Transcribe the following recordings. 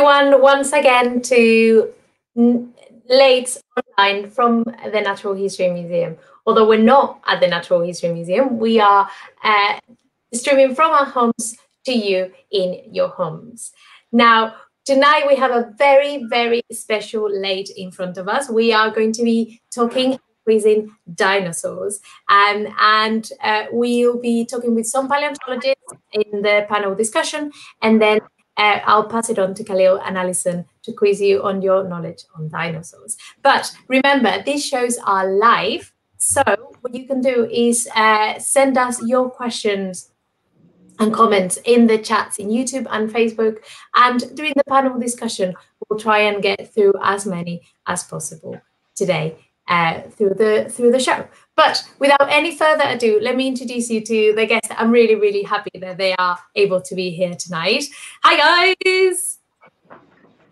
Everyone, once again to Late online from the Natural History Museum. Although we're not at the Natural History Museum, we are uh, streaming from our homes to you in your homes. Now, tonight we have a very, very special late in front of us. We are going to be talking quizzing dinosaurs. Um, and uh, we'll be talking with some paleontologists in the panel discussion, and then uh, I'll pass it on to Khalil and Alison to quiz you on your knowledge on dinosaurs. But remember, these shows are live. So what you can do is uh, send us your questions and comments in the chats in YouTube and Facebook. And during the panel discussion, we'll try and get through as many as possible today uh, through the through the show. But without any further ado, let me introduce you to the guests. I'm really, really happy that they are able to be here tonight. Hi, guys.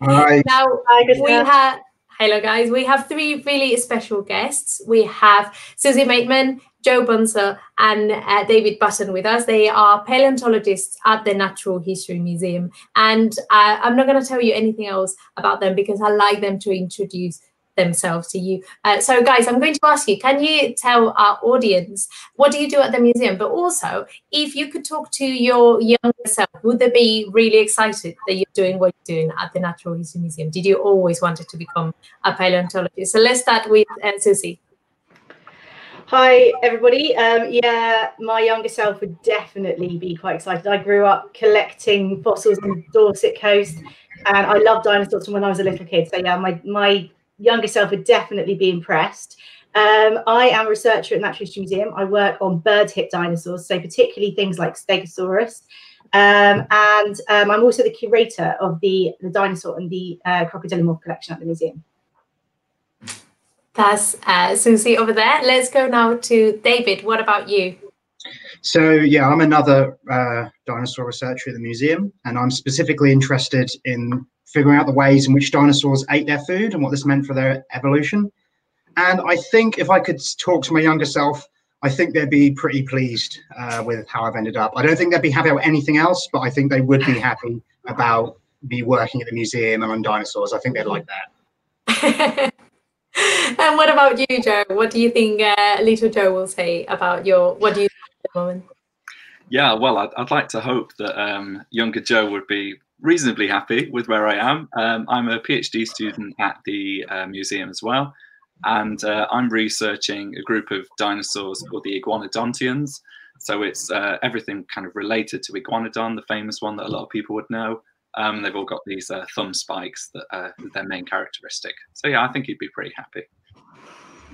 Hi. Now Hi, we have. Hello, guys. We have three really special guests. We have Susie Maidment, Joe Bonsor, and uh, David Button with us. They are paleontologists at the Natural History Museum. And uh, I'm not going to tell you anything else about them because I like them to introduce themselves to you. Uh, so, guys, I'm going to ask you can you tell our audience what do you do at the museum? But also, if you could talk to your younger self, would they be really excited that you're doing what you're doing at the Natural History Museum? Did you always wanted to become a paleontologist? So, let's start with uh, Susie. Hi, everybody. Um, yeah, my younger self would definitely be quite excited. I grew up collecting fossils on the Dorset coast, and I loved dinosaurs from when I was a little kid. So yeah, my my younger self would definitely be impressed. Um, I am a researcher at Natural History Museum. I work on bird hip dinosaurs, so particularly things like Stegosaurus. Um, and um, I'm also the curator of the, the dinosaur and the uh, crocodilomorph collection at the museum. That's uh, Susie over there. Let's go now to David. What about you? So yeah, I'm another uh, dinosaur researcher at the museum, and I'm specifically interested in figuring out the ways in which dinosaurs ate their food and what this meant for their evolution. And I think if I could talk to my younger self, I think they'd be pretty pleased uh, with how I've ended up. I don't think they'd be happy about anything else, but I think they would be happy about me working at the museum and on dinosaurs. I think they'd like that. and what about you, Joe? What do you think uh, little Joe will say about your, what do you think at the moment? Yeah, well, I'd, I'd like to hope that um, younger Joe would be reasonably happy with where I am. Um, I'm a PhD student at the uh, museum as well, and uh, I'm researching a group of dinosaurs called the Iguanodontians. So it's uh, everything kind of related to Iguanodon, the famous one that a lot of people would know. Um, they've all got these uh, thumb spikes that are their main characteristic. So yeah, I think he'd be pretty happy.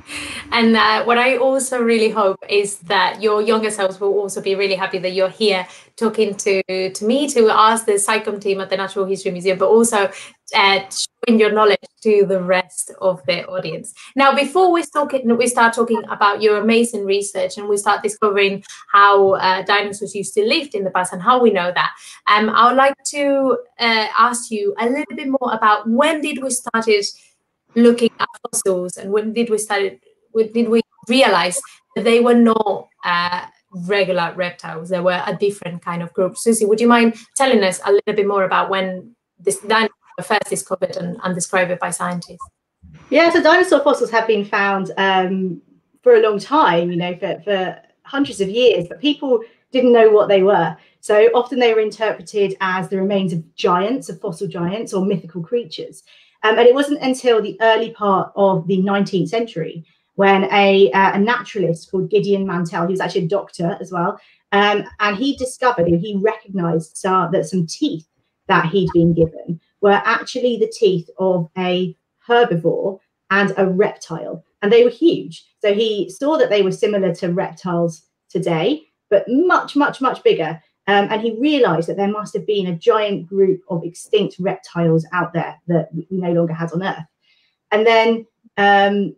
And uh, what I also really hope is that your younger selves will also be really happy that you're here talking to, to me, to ask the SciComm team at the Natural History Museum, but also uh, showing your knowledge to the rest of the audience. Now, before we start, we start talking about your amazing research and we start discovering how uh, dinosaurs used to live in the past and how we know that, um, I would like to uh, ask you a little bit more about when did we started looking at fossils and when did we started when did we realize that they were not uh, regular reptiles they were a different kind of group. Susie would you mind telling us a little bit more about when this dinosaur first discovered and, and described by scientists? Yeah so dinosaur fossils have been found um, for a long time you know for, for hundreds of years but people didn't know what they were. So often they were interpreted as the remains of giants of fossil giants or mythical creatures um, and it wasn't until the early part of the 19th century when a, uh, a naturalist called Gideon Mantell, he was actually a doctor as well, um, and he discovered and he recognized uh, that some teeth that he'd been given were actually the teeth of a herbivore and a reptile. And they were huge. So he saw that they were similar to reptiles today, but much, much, much bigger. Um, and he realized that there must have been a giant group of extinct reptiles out there that we no longer had on Earth. And then um,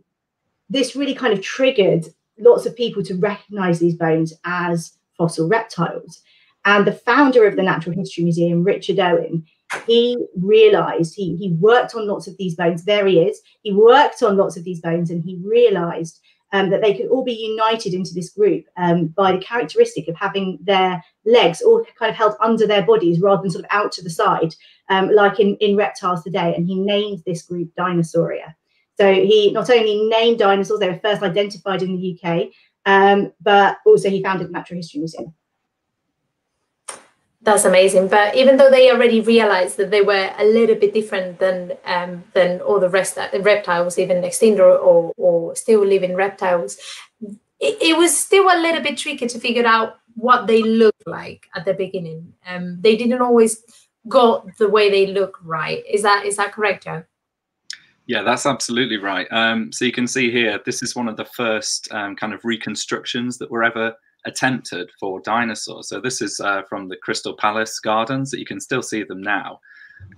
this really kind of triggered lots of people to recognize these bones as fossil reptiles. And the founder of the Natural History Museum, Richard Owen, he realized he, he worked on lots of these bones. There he is. He worked on lots of these bones and he realized um, that they could all be united into this group um, by the characteristic of having their legs all kind of held under their bodies rather than sort of out to the side. um, like in, in reptiles today, and he named this group Dinosauria. So he not only named dinosaurs, they were first identified in the UK, um, but also he founded the Natural History Museum. That's amazing. But even though they already realized that they were a little bit different than um, than all the rest of the reptiles, even extinct or, or, or still living reptiles, it, it, was still a little bit tricky to figure out what they looked like at the beginning. Um, they didn't always got the way they look right. Is that is that correct, Joe? Yeah, that's absolutely right. Um, so you can see here, this is one of the first um, kind of reconstructions that were ever attempted for dinosaurs. So this is uh, from the Crystal Palace Gardens that you can still see them now.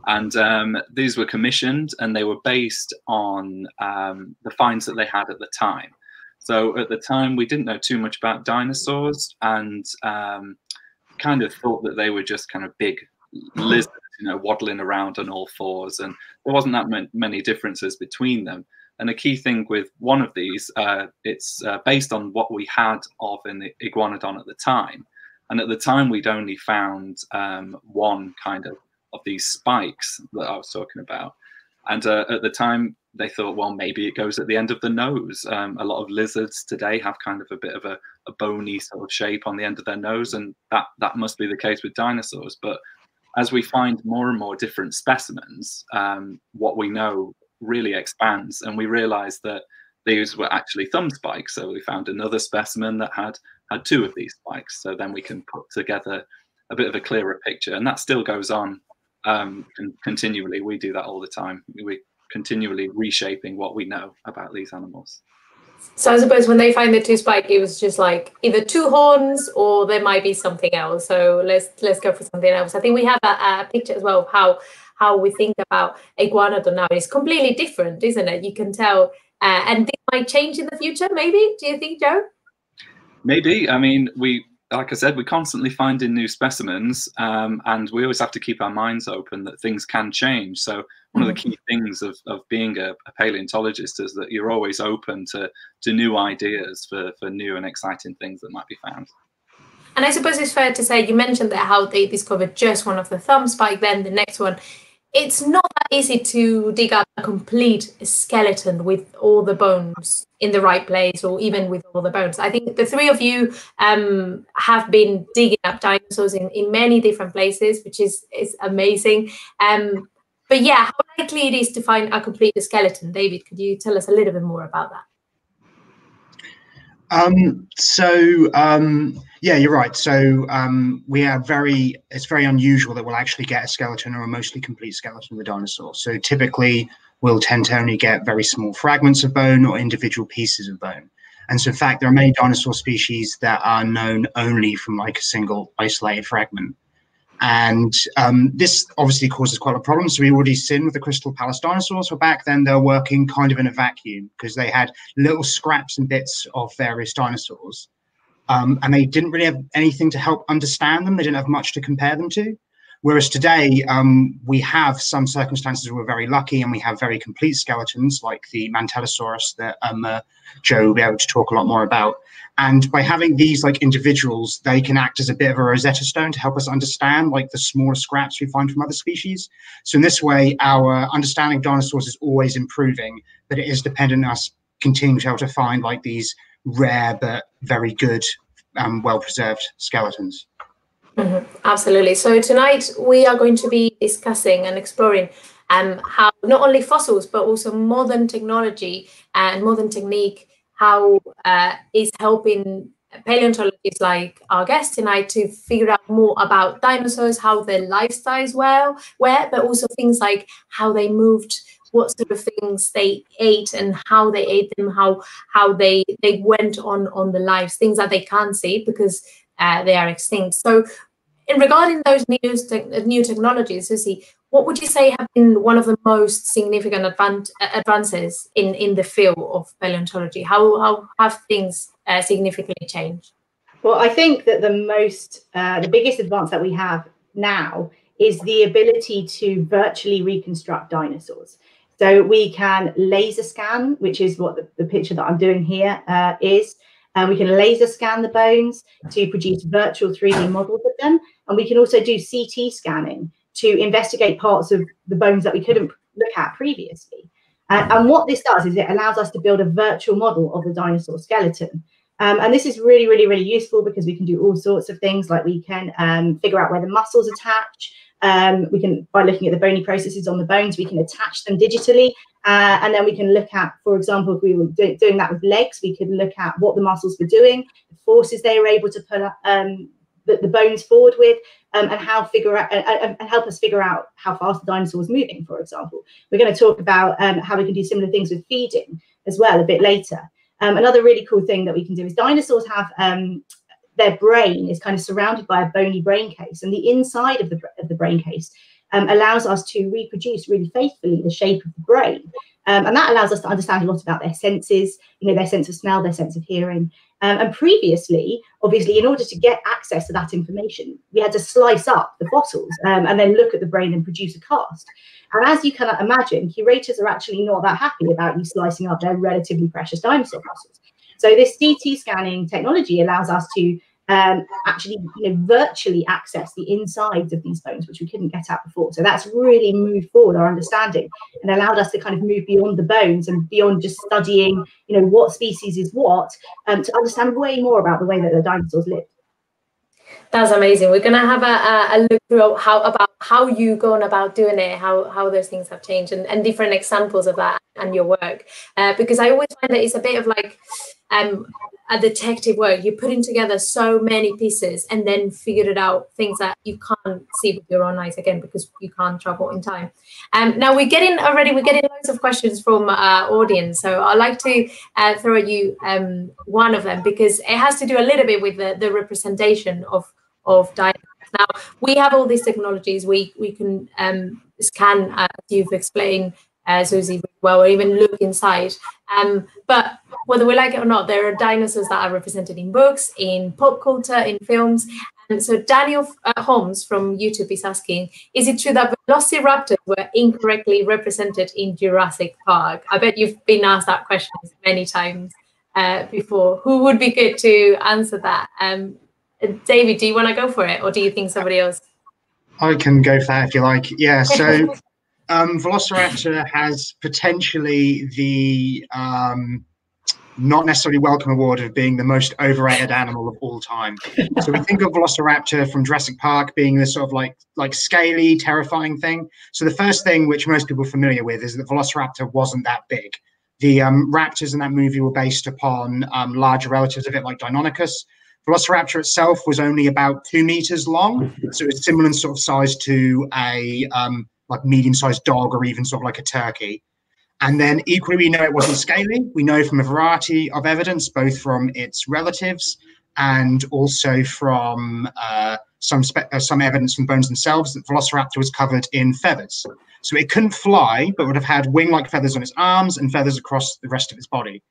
And um, these were commissioned and they were based on um, the finds that they had at the time. So at the time, we didn't know too much about dinosaurs and um, kind of thought that they were just kind of big lizards, you know, waddling around on all fours. And there wasn't that many differences between them. And a key thing with one of these, uh, it's uh, based on what we had of an iguanodon at the time. And at the time, we'd only found um, one kind of of these spikes that I was talking about. And uh, at the time, they thought, well, maybe it goes at the end of the nose. Um, a lot of lizards today have kind of a bit of a, a, bony sort of shape on the end of their nose, and that that must be the case with dinosaurs. But as we find more and more different specimens, um, what we know really expands, and we realize that these were actually thumb spikes. So we found another specimen that had had two of these spikes. So then we can put together a bit of a clearer picture, and that still goes on um, continually. We do that all the time. We continually reshaping what we know about these animals. So I suppose when they find the two spike, it was just like either two horns or there might be something else. So let's let's go for something else. I think we have a, a picture as well of how how we think about iguanodon now. is completely different, isn't it? You can tell, uh, and this might change in the future. Maybe? Do you think, Joe? Maybe. I mean, we like I said, we're constantly finding new specimens, um, and we always have to keep our minds open that things can change. So one of the mm-hmm. key things of, of being a, a, paleontologist is that you're always open to to new ideas for for new and exciting things that might be found. And I suppose it's fair to say you mentioned that how they discovered just one of the thumb spike, then the next one it's not that easy to dig up a complete skeleton with all the bones in the right place or even with all the bones. I think the three of you um, have been digging up dinosaurs in, in many different places, which is, is amazing. Um, but yeah, how likely it is to find a complete skeleton? David, could you tell us a little bit more about that? Um, so um, yeah, you're right. So um, we are very, it's very unusual that we'll actually get a skeleton or a mostly complete skeleton of a dinosaur. So typically we'll tend to only get very small fragments of bone or individual pieces of bone. And so in fact, there are many dinosaur species that are known only from like a single isolated fragment. And um, this obviously causes quite a lot problem. So we already seen with the Crystal Palace dinosaurs, but back then they were working kind of in a vacuum because they had little scraps and bits of various dinosaurs. Um, and they didn't really have anything to help understand them. They didn't have much to compare them to. Whereas today, um, we have some circumstances where we're very lucky and we have very complete skeletons like the Mantellisaurus that um, uh, Joe will be able to talk a lot more about. And by having these like individuals, they can act as a bit of a Rosetta Stone to help us understand like the smaller scraps we find from other species. So in this way, our understanding of dinosaurs is always improving, but it is dependent on us continuing to be able to find like these rare but very good, um, well preserved skeletons. Mm-hmm. Absolutely. So tonight we are going to be discussing and exploring um, how not only fossils but also modern technology and modern technique how uh, is helping paleontologists like our guest tonight to figure out more about dinosaurs, how their lifestyles were, were, but also things like how they moved, what sort of things they ate and how they ate them, how how they they went on on the lives, things that they can't see because uh, they are extinct. So in regarding those new, te- new technologies, Susie, what would you say have been one of the most significant advan- advances in, in the field of paleontology? How, how have things uh, significantly changed? Well, I think that the most, uh, the biggest advance that we have now is the ability to virtually reconstruct dinosaurs. So we can laser scan, which is what the, the picture that I'm doing here uh, is. And we can laser scan the bones to produce virtual 3D models of them. And we can also do CT scanning to investigate parts of the bones that we couldn't look at previously. Uh, and what this does is it allows us to build a virtual model of the dinosaur skeleton. Um, and this is really, really, really useful because we can do all sorts of things like we can um, figure out where the muscles attach. Um, we can, by looking at the bony processes on the bones, we can attach them digitally. Uh, and then we can look at, for example, if we were do doing that with legs, we could look at what the muscles were doing, the forces they were able to pull um, the, the, bones forward with, um, and how figure out and, and, help us figure out how fast the dinosaur was moving. For example, we're going to talk about um, how we can do similar things with feeding as well a bit later. Um, another really cool thing that we can do is dinosaurs have um, their brain is kind of surrounded by a bony brain case, and the inside of the, of the brain case um, allows us to reproduce really faithfully the shape of the brain. Um, and that allows us to understand a lot about their senses, you know, their sense of smell, their sense of hearing. Um, and previously, obviously, in order to get access to that information, we had to slice up the fossils um, and then look at the brain and produce a cast. And as you can imagine, curators are actually not that happy about you slicing up their relatively precious dinosaur fossils. So this CT scanning technology allows us to um, actually you know, virtually access the insides of these bones, which we couldn't get at before. So that's really moved forward our understanding and allowed us to kind of move beyond the bones and beyond just studying, you know, what species is what, um, to understand way more about the way that the dinosaurs lived. That's amazing. We're gonna have a, a, look through how about how you gone about doing it, how how those things have changed, and, and different examples of that and your work. Uh, because I always find that it's a bit of like um, a detective work. You're putting together so many pieces and then figured it out things that you can't see with your own eyes again because you can't travel in time. Um, now we're getting already we're getting loads of questions from our uh, audience, so I'd like to uh, throw at you um, one of them because it has to do a little bit with the, the representation of of dynamics. Now we have all these technologies. We we can um, scan, as you've explained, uh, Susie, well, or even look inside. Um, but whether we like it or not, there are dinosaurs that are represented in books, in pop culture, in films. And so Daniel uh, Holmes from YouTube is asking, is it true that velociraptors were incorrectly represented in Jurassic Park? I bet you've been asked that question many times uh, before. Who would be good to answer that? Um, David, do you want to go for it or do you think somebody else? I can go for that if you like. Yeah, so um, Velociraptor has potentially the um, not necessarily welcome award of being the most overrated animal of all time. so we think of Velociraptor from Jurassic Park being this sort of like like scaly, terrifying thing. So the first thing which most people are familiar with is that Velociraptor wasn't that big. The um, raptors in that movie were based upon um, larger relatives of it, like Deinonychus. Velociraptor itself was only about two meters long, so it's similar in sort of size to a um, like medium-sized dog or even sort of like a turkey. And then equally, we know it wasn't scaly. We know from a variety of evidence, both from its relatives and also from uh, some uh, some evidence from bones themselves, that Velociraptor was covered in feathers. So it couldn't fly, but would have had wing-like feathers on its arms and feathers across the rest of its body.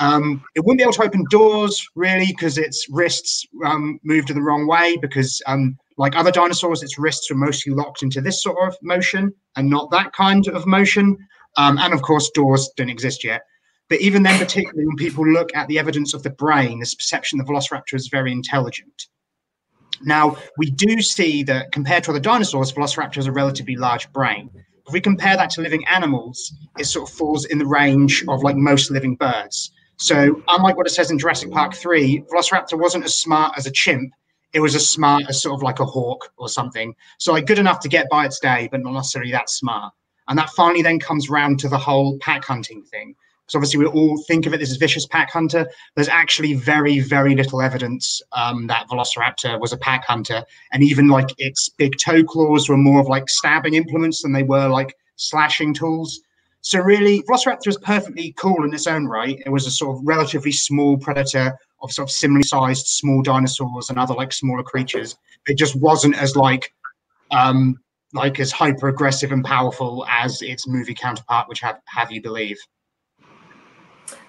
Um, it wouldn't be able to open doors really because its wrists um, moved in the wrong way because um, like other dinosaurs, its wrists were mostly locked into this sort of motion and not that kind of motion. Um, and of course, doors don't exist yet. But even then, particularly when people look at the evidence of the brain, this perception the Velociraptor is very intelligent. Now, we do see that compared to other dinosaurs, Velociraptor has a relatively large brain. If we compare that to living animals, it sort of falls in the range of like most living birds. So, unlike what it says in Jurassic Park 3, Velociraptor wasn't as smart as a chimp, it was as smart as sort of like a hawk or something. So like good enough to get by its day, but not necessarily that smart. And that finally then comes round to the whole pack hunting thing. Because obviously we all think of it as vicious pack hunter. There's actually very, very little evidence um, that Velociraptor was a pack hunter. And even like its big toe claws were more of like stabbing implements than they were like slashing tools. So really, Velociraptor was perfectly cool in its own right. It was a sort of relatively small predator of sort of similarly sized small dinosaurs and other like smaller creatures. It just wasn't as like um like as hyper aggressive and powerful as its movie counterpart, which have have you believe.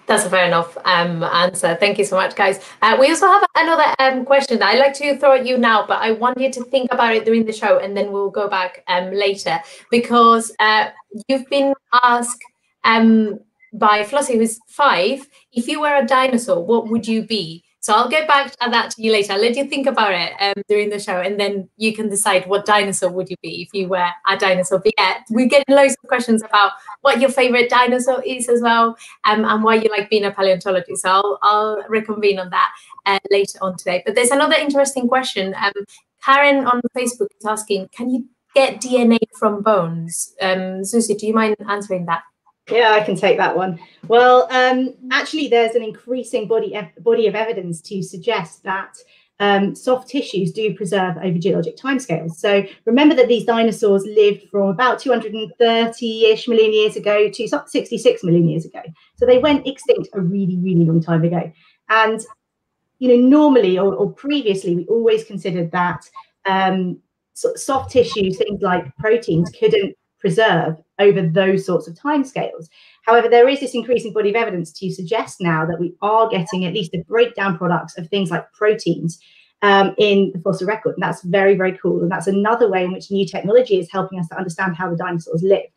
That's a fair enough um, answer. Thank you so much, guys. Uh, we also have another um, question I'd like to throw at you now, but I want you to think about it during the show and then we'll go back um, later because uh, you've been asked um, by Flossie, who's five, if you were a dinosaur, what would you be? So I'll get back at that to you later. I'll let you think about it um, during the show, and then you can decide what dinosaur would you be if you were a dinosaur. But yeah, we get loads of questions about what your favorite dinosaur is as well, um, and why you like being a paleontologist. So I'll, I'll reconvene on that uh, later on today. But there's another interesting question. Um, Karen on Facebook is asking, can you get DNA from bones? Um, Susie, do you mind answering that? Yeah, I can take that one. Well, um, actually, there's an increasing body body of evidence to suggest that um, soft tissues do preserve over geologic timescales. So remember that these dinosaurs lived from about 230-ish million years ago to 66 million years ago. So they went extinct a really, really long time ago. And you know, normally or, or previously, we always considered that um, soft tissues, things like proteins, couldn't preserve over those sorts of timescales. However, there is this increasing body of evidence to suggest now that we are getting at least the breakdown products of things like proteins um, in the fossil record. And that's very, very cool. And that's another way in which new technology is helping us to understand how the dinosaurs lived.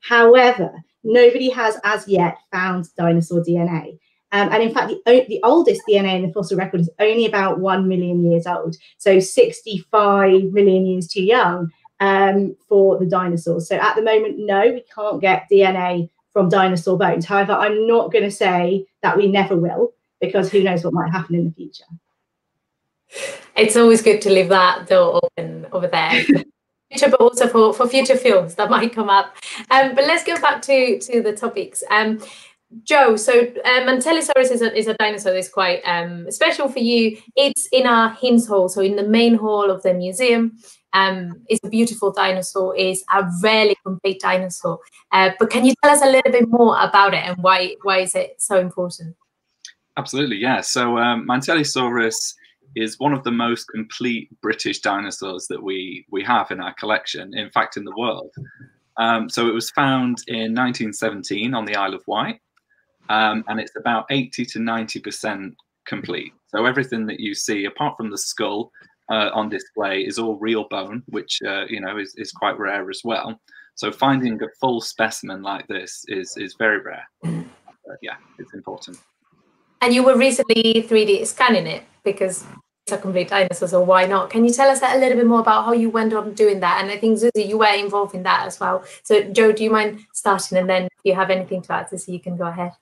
However, nobody has as yet found dinosaur DNA. Um, and in fact, the, the oldest DNA in the fossil record is only about 1 million years old. So 65 million years too young um, for the dinosaurs. So at the moment, no, we can't get DNA from dinosaur bones. However, I'm not going to say that we never will, because who knows what might happen in the future. It's always good to leave that door open over there. but also for, for future films that might come up. Um, but let's go back to, to the topics. Um, Joe, so Mantellisaurus is a, is a dinosaur that's quite um, special for you. It's in our Hintze Hall, so in the main hall of the museum. Um, it's a beautiful dinosaur. It's a rarely complete dinosaur. Uh, but can you tell us a little bit more about it and why why is it so important? Absolutely, yeah. So um, Mantellisaurus is one of the most complete British dinosaurs that we we have in our collection. In fact, in the world. Um, so it was found in 1917 on the Isle of Wight um, and it's about 80 to 90% complete. So everything that you see, apart from the skull uh, on display, is all real bone, which uh, you know is, is quite rare as well. So finding a full specimen like this is is very rare. Uh, yeah, it's important. And you were recently 3D scanning it because it's a complete dinosaur, so why not? Can you tell us a little bit more about how you went on doing that? And I think Susie, you were involved in that as well. So Joe, do you mind starting? And then if you have anything to add, Susie, you can go ahead.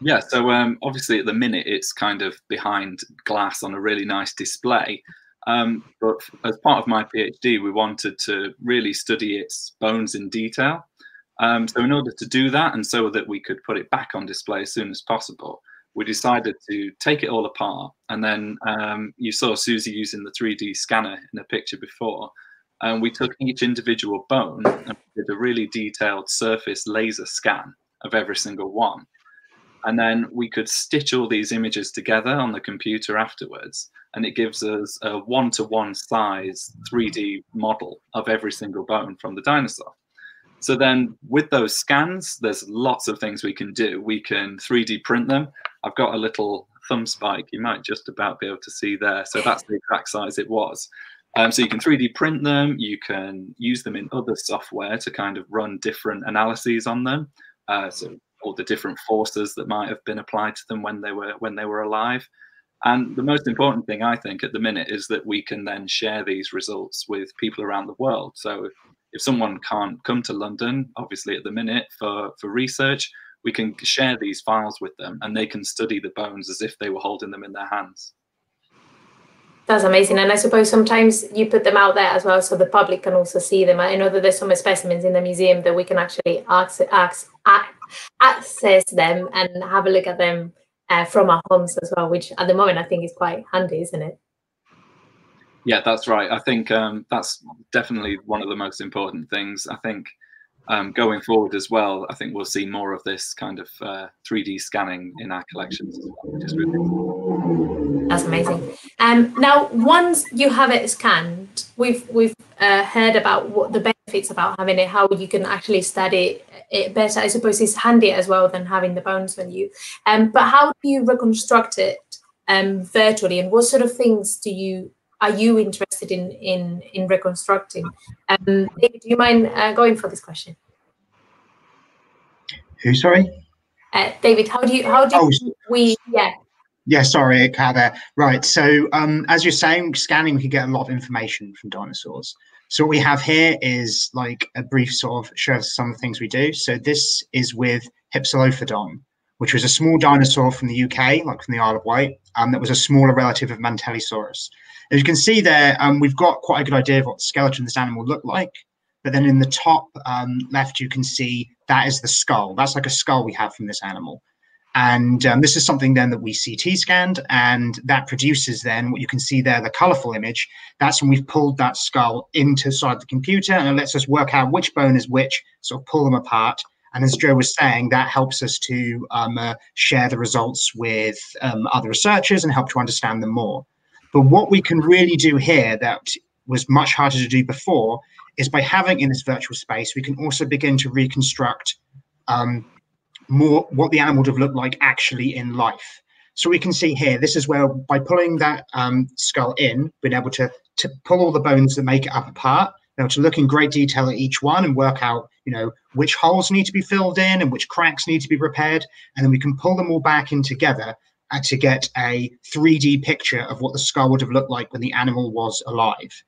Yeah, so um, obviously at the minute it's kind of behind glass on a really nice display. Um, but as part of my PhD, we wanted to really study its bones in detail. Um, so in order to do that, and so that we could put it back on display as soon as possible, we decided to take it all apart. And then um, you saw Susie using the 3D scanner in a picture before. And we took each individual bone and did a really detailed surface laser scan of every single one and then we could stitch all these images together on the computer afterwards and it gives us a one-to-one size 3d model of every single bone from the dinosaur. So then with those scans there's lots of things we can do. We can 3d print them. I've got a little thumb spike. You might just about be able to see there. So that's the exact size it was. Um, so you can 3d print them. You can use them in other software to kind of run different analyses on them. Uh, so or the different forces that might have been applied to them when they were when they were alive. And the most important thing I think at the minute is that we can then share these results with people around the world. So if, if someone can't come to London, obviously at the minute for, for research, we can share these files with them and they can study the bones as if they were holding them in their hands. That's amazing. And I suppose sometimes you put them out there as well so the public can also see them. I know that there's some specimens in the museum that we can actually access, access them and have a look at them uh, from our homes as well, which at the moment I think is quite handy, isn't it? Yeah, that's right. I think um, that's definitely one of the most important things. I think um, going forward as well, I think we'll see more of this kind of uh, 3D scanning in our collections, which is really That's amazing. Um, now, once you have it scanned, we've we've uh, heard about what the benefits about having it, how you can actually study it better. I suppose it's handy as well than having the bones on you. Um, but how do you reconstruct it um, virtually, and what sort of things do you are you interested in in in reconstructing? Um, David, do you mind uh, going for this question? Who? Sorry. Uh, David, how do you how do oh, we yeah Yeah, sorry, Kat there. Right. So um, as you're saying, scanning, we can get a lot of information from dinosaurs. So what we have here is like a brief sort of show of some of the things we do. So this is with Hypsilophodon, which was a small dinosaur from the UK, like from the Isle of Wight, um, that was a smaller relative of Mantellisaurus. As you can see there, um, we've got quite a good idea of what the skeleton of this animal looked like. But then in the top um, left, you can see that is the skull. That's like a skull we have from this animal. And um, this is something then that we CT scanned, and that produces then what you can see there, the colorful image. That's when we've pulled that skull into side the computer, and it lets us work out which bone is which, sort of pull them apart. And as Joe was saying, that helps us to um, uh, share the results with um, other researchers and help to understand them more. But what we can really do here that was much harder to do before is by having in this virtual space, we can also begin to reconstruct um, more what the animal would have looked like actually in life. So we can see here, this is where by pulling that um, skull in, being able to, to pull all the bones that make it up apart, able to look in great detail at each one and work out, you know, which holes need to be filled in and which cracks need to be repaired. And then we can pull them all back in together uh, to get a 3D picture of what the skull would have looked like when the animal was alive.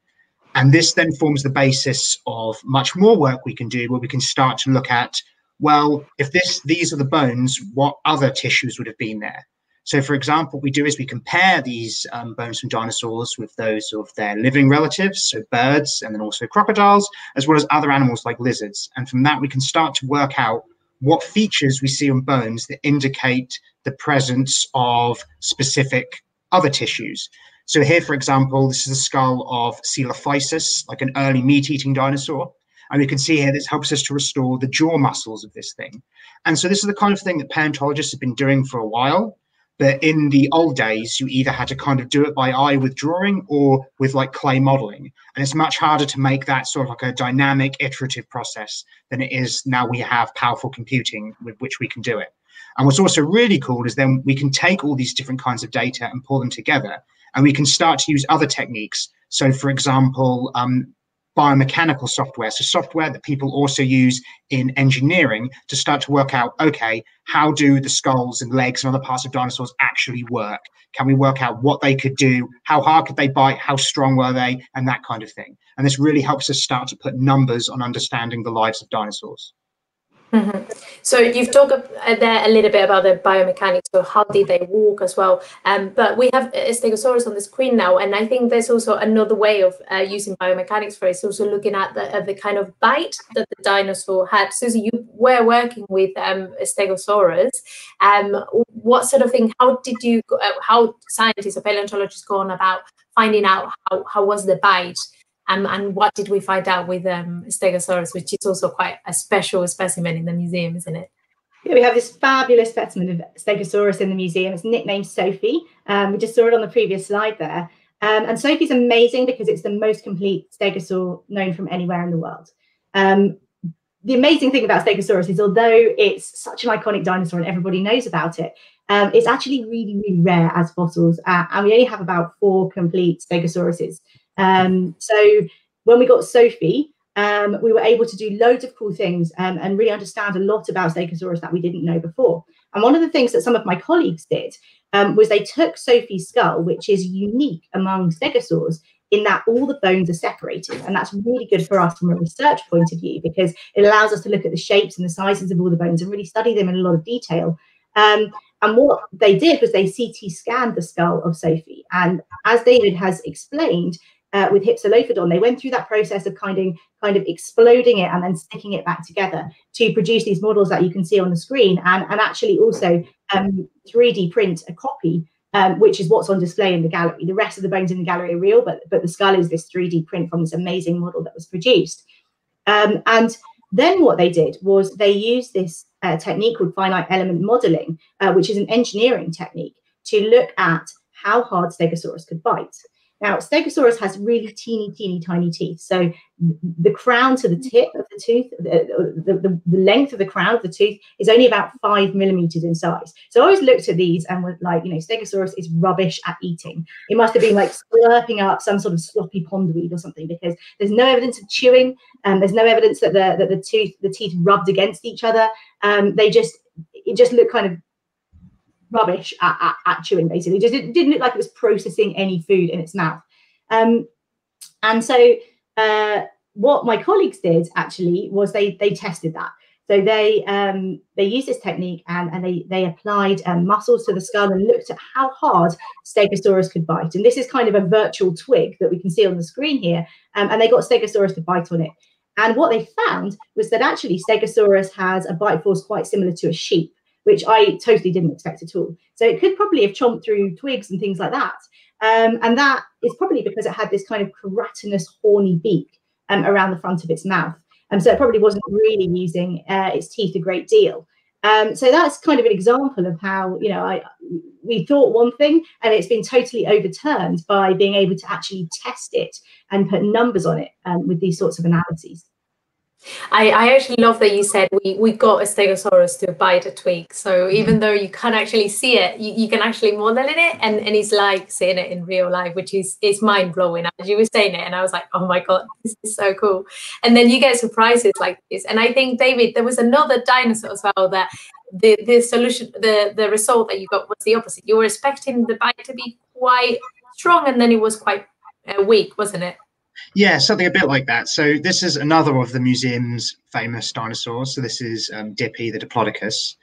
And this then forms the basis of much more work we can do where we can start to look at well, if this these are the bones, what other tissues would have been there? So, for example, what we do is we compare these um, bones from dinosaurs with those of their living relatives, so birds, and then also crocodiles, as well as other animals like lizards. And from that, we can start to work out what features we see on bones that indicate the presence of specific other tissues. So here, for example, this is the skull of Coelophysis, like an early meat-eating dinosaur. And you can see here, this helps us to restore the jaw muscles of this thing. And so this is the kind of thing that paleontologists have been doing for a while. But in the old days, you either had to kind of do it by eye with drawing or with like clay modeling. And it's much harder to make that sort of like a dynamic, iterative process than it is now we have powerful computing with which we can do it. And what's also really cool is then we can take all these different kinds of data and pull them together and we can start to use other techniques. So, for example, um, biomechanical software, so software that people also use in engineering to start to work out, okay, how do the skulls and legs and other parts of dinosaurs actually work? Can we work out what they could do? How hard could they bite? How strong were they? And that kind of thing. And this really helps us start to put numbers on understanding the lives of dinosaurs. Mm-hmm. So you've talked uh, there a little bit about the biomechanics, so how did they walk as well. Um, but we have Stegosaurus on the screen now, and I think there's also another way of uh, using biomechanics for it. It's also looking at the, the kind of bite that the dinosaur had. Susie, you were working with um, Stegosaurus. Um, what sort of thing? How did you? Uh, how scientists or paleontologists go on about finding out how how was the bite? And what did we find out with um, Stegosaurus, which is also quite a special specimen in the museum, isn't it? Yeah, we have this fabulous specimen of Stegosaurus in the museum. It's nicknamed Sophie. Um, we just saw it on the previous slide there. Um, and Sophie's amazing because it's the most complete stegosaur known from anywhere in the world. Um, the amazing thing about Stegosaurus is although it's such an iconic dinosaur and everybody knows about it, um, it's actually really, really rare as fossils. Uh, and we only have about four complete Stegosauruses. Um, so when we got Sophie, um, we were able to do loads of cool things um, and really understand a lot about Stegosaurus that we didn't know before. And one of the things that some of my colleagues did um, was they took Sophie's skull, which is unique among stegosaurs, in that all the bones are separated. And that's really good for us from a research point of view because it allows us to look at the shapes and the sizes of all the bones and really study them in a lot of detail. Um, and what they did was they CT scanned the skull of Sophie. And as David has explained, uh, with Hypsilophodon, they went through that process of kind of kind of exploding it and then sticking it back together to produce these models that you can see on the screen, and and actually also um, 3D print a copy, um, which is what's on display in the gallery. The rest of the bones in the gallery are real, but but the skull is this 3D print from this amazing model that was produced. Um, and then what they did was they used this uh, technique called finite element modeling, uh, which is an engineering technique to look at how hard Stegosaurus could bite. Now, Stegosaurus has really teeny, teeny, tiny teeth. So the crown to the tip of the tooth, the, the, the, length of the crown of the tooth is only about five millimeters in size. So I always looked at these and was like, you know, Stegosaurus is rubbish at eating. It must have been like slurping up some sort of sloppy pondweed or something because there's no evidence of chewing and um, there's no evidence that the, that the tooth, the teeth rubbed against each other. Um, they just, it just looked kind of rubbish at, at, at chewing, basically. Just it didn't look like it was processing any food in its mouth. Um, and so uh, what my colleagues did actually was they they tested that. So they um, they used this technique and, and they they applied um, muscles to the skull and looked at how hard Stegosaurus could bite. And this is kind of a virtual twig that we can see on the screen here. Um, and they got Stegosaurus to bite on it. And what they found was that actually Stegosaurus has a bite force quite similar to a sheep, which I totally didn't expect at all. So it could probably have chomped through twigs and things like that. Um, and that is probably because it had this kind of keratinous, horny beak um, around the front of its mouth. Um, so it probably wasn't really using uh, its teeth a great deal. Um, so that's kind of an example of how you know I we thought one thing and it's been totally overturned by being able to actually test it and put numbers on it um, with these sorts of analyses. I, I actually love that you said we, we got a stegosaurus to bite a twig. So even mm-hmm. though you can't actually see it, you, you can actually model in it and, and it's like seeing it in real life, which is is mind blowing as you were saying it. And I was like, oh my God, this is so cool. And then you get surprises like this. And I think, David, there was another dinosaur as well that the, the solution, the, the result that you got was the opposite. You were expecting the bite to be quite strong and then it was quite uh, weak, wasn't it? Yeah, something a bit like that. So this is another of the museum's famous dinosaurs. So this is um, Dippy, the Diplodocus.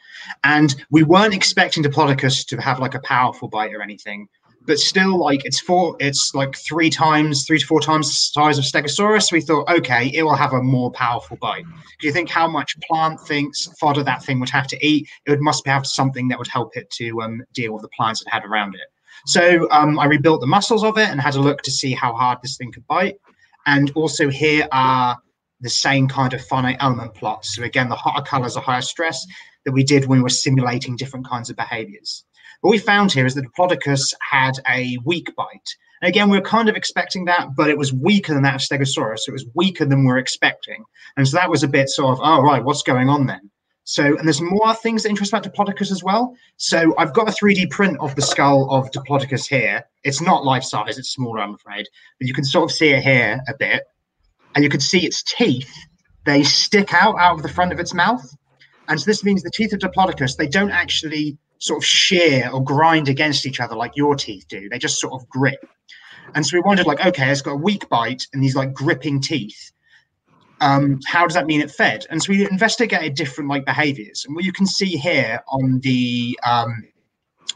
And we weren't expecting Diplodocus to have like a powerful bite or anything, but still like it's four, it's like three times, three to four times the size of Stegosaurus. We thought, okay, it will have a more powerful bite. Do you think how much plant things fodder that thing would have to eat? It would must be have something that would help it to um, deal with the plants it had around it. So um, I rebuilt the muscles of it and had a look to see how hard this thing could bite. And also here are the same kind of finite element plots. So again, the hotter colors are higher stress that we did when we were simulating different kinds of behaviors. What we found here is that Diplodocus had a weak bite. And again, we are kind of expecting that, but it was weaker than that of Stegosaurus. It was weaker than we are expecting. And so that was a bit sort of, oh, right, what's going on then? So, and there's more things that interest about Diplodocus as well. So I've got a 3D print of the skull of Diplodocus here. It's not life size, it's smaller, I'm afraid. But you can sort of see it here a bit. And you can see its teeth, they stick out out of the front of its mouth. And so this means the teeth of Diplodocus, they don't actually sort of shear or grind against each other like your teeth do. They just sort of grip. And so we wondered, like, okay, it's got a weak bite and these like gripping teeth um, how does that mean it fed? And so we investigated different like behaviors. And what you can see here on the um,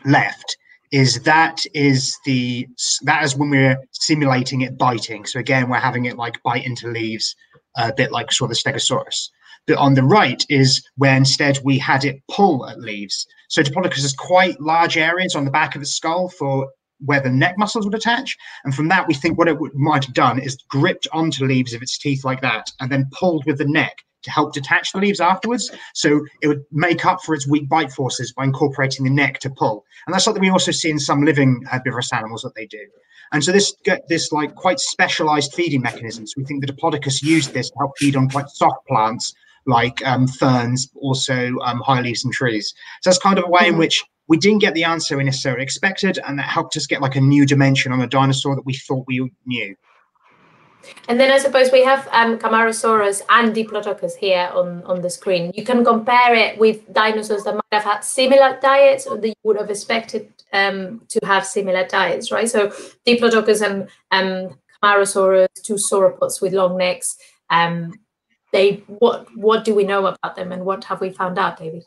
left is that is the that is when we're simulating it biting. So again, we're having it like bite into leaves, a bit like sort of the Stegosaurus. But on the right is where instead we had it pull at leaves. So Diplodocus has quite large areas on the back of the skull for where the neck muscles would attach. And from that, we think what it would, might have done is gripped onto leaves of its teeth like that and then pulled with the neck to help detach the leaves afterwards. So it would make up for its weak bite forces by incorporating the neck to pull. And that's something we also see in some living herbivorous animals that they do. And so this this like quite specialized feeding mechanisms. We think the Diplodocus used this to help feed on quite soft plants like um, ferns, also um, high leaves and trees. So that's kind of a way in mm-hmm. which we didn't get the answer we necessarily expected, and that helped us get like a new dimension on a dinosaur that we thought we knew. And then I suppose we have um, Camarasaurus and Diplodocus here on, on the screen. You can compare it with dinosaurs that might have had similar diets or that you would have expected um, to have similar diets, right? So Diplodocus and um, Camarasaurus, two sauropods with long necks. Um, they what what do we know about them and what have we found out, David?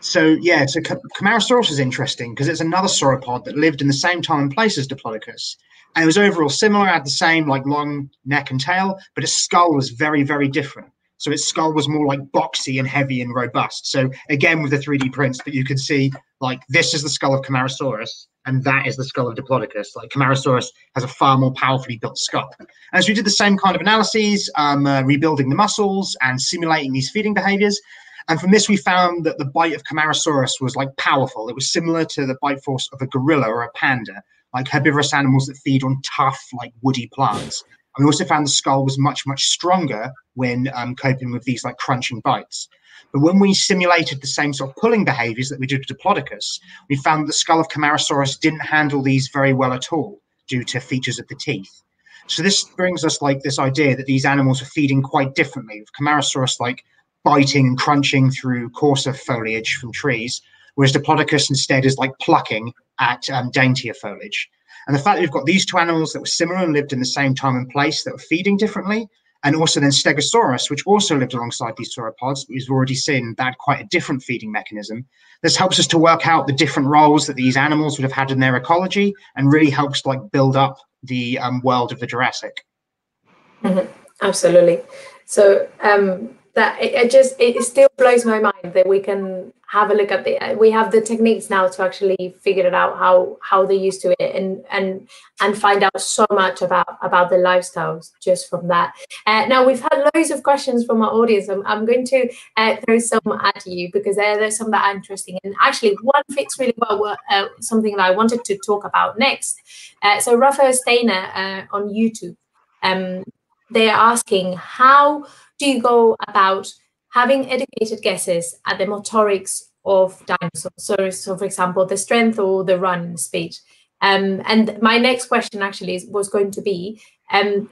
So yeah, so Camarasaurus is interesting because it's another sauropod that lived in the same time and place as Diplodocus. And it was overall similar, had the same like long neck and tail, but its skull was very, very different. So its skull was more like boxy and heavy and robust. So again, with the 3D prints, that you could see like this is the skull of Camarasaurus, and that is the skull of Diplodocus. Like Camarasaurus has a far more powerfully built skull. As we did the same kind of analyses, um, uh, rebuilding the muscles and simulating these feeding behaviors, and from this, we found that the bite of Camarasaurus was like powerful. It was similar to the bite force of a gorilla or a panda, like herbivorous animals that feed on tough, like woody plants. And we also found the skull was much, much stronger when um, coping with these like crunching bites. But when we simulated the same sort of pulling behaviors that we did with Diplodocus, we found the skull of Camarasaurus didn't handle these very well at all due to features of the teeth. So this brings us like this idea that these animals are feeding quite differently. With Camarasaurus like biting and crunching through coarser foliage from trees, whereas Diplodocus instead is like plucking at um, daintier foliage. And the fact that we've got these two animals that were similar and lived in the same time and place that were feeding differently, and also then Stegosaurus, which also lived alongside these sauropods, but we've already seen that quite a different feeding mechanism. This helps us to work out the different roles that these animals would have had in their ecology, and really helps like build up the um, world of the Jurassic. Mm-hmm. Absolutely. So um, that it, it, just it still blows my mind that we can have a look at the we have the techniques now to actually figure it out how how they used to it and and and find out so much about about the lifestyles just from that. Uh, now we've had loads of questions from our audience. I'm, I'm going to uh, throw some at you because there, there's some that are interesting. And actually one fits really well uh, something that i wanted to talk about next. Uh, so Raphael Steiner uh, on youtube um, they're asking how do you go about having educated guesses at the motorics of dinosaurs? So, so for example, the strength or the run speed. Um, and my next question actually is, was going to be, um,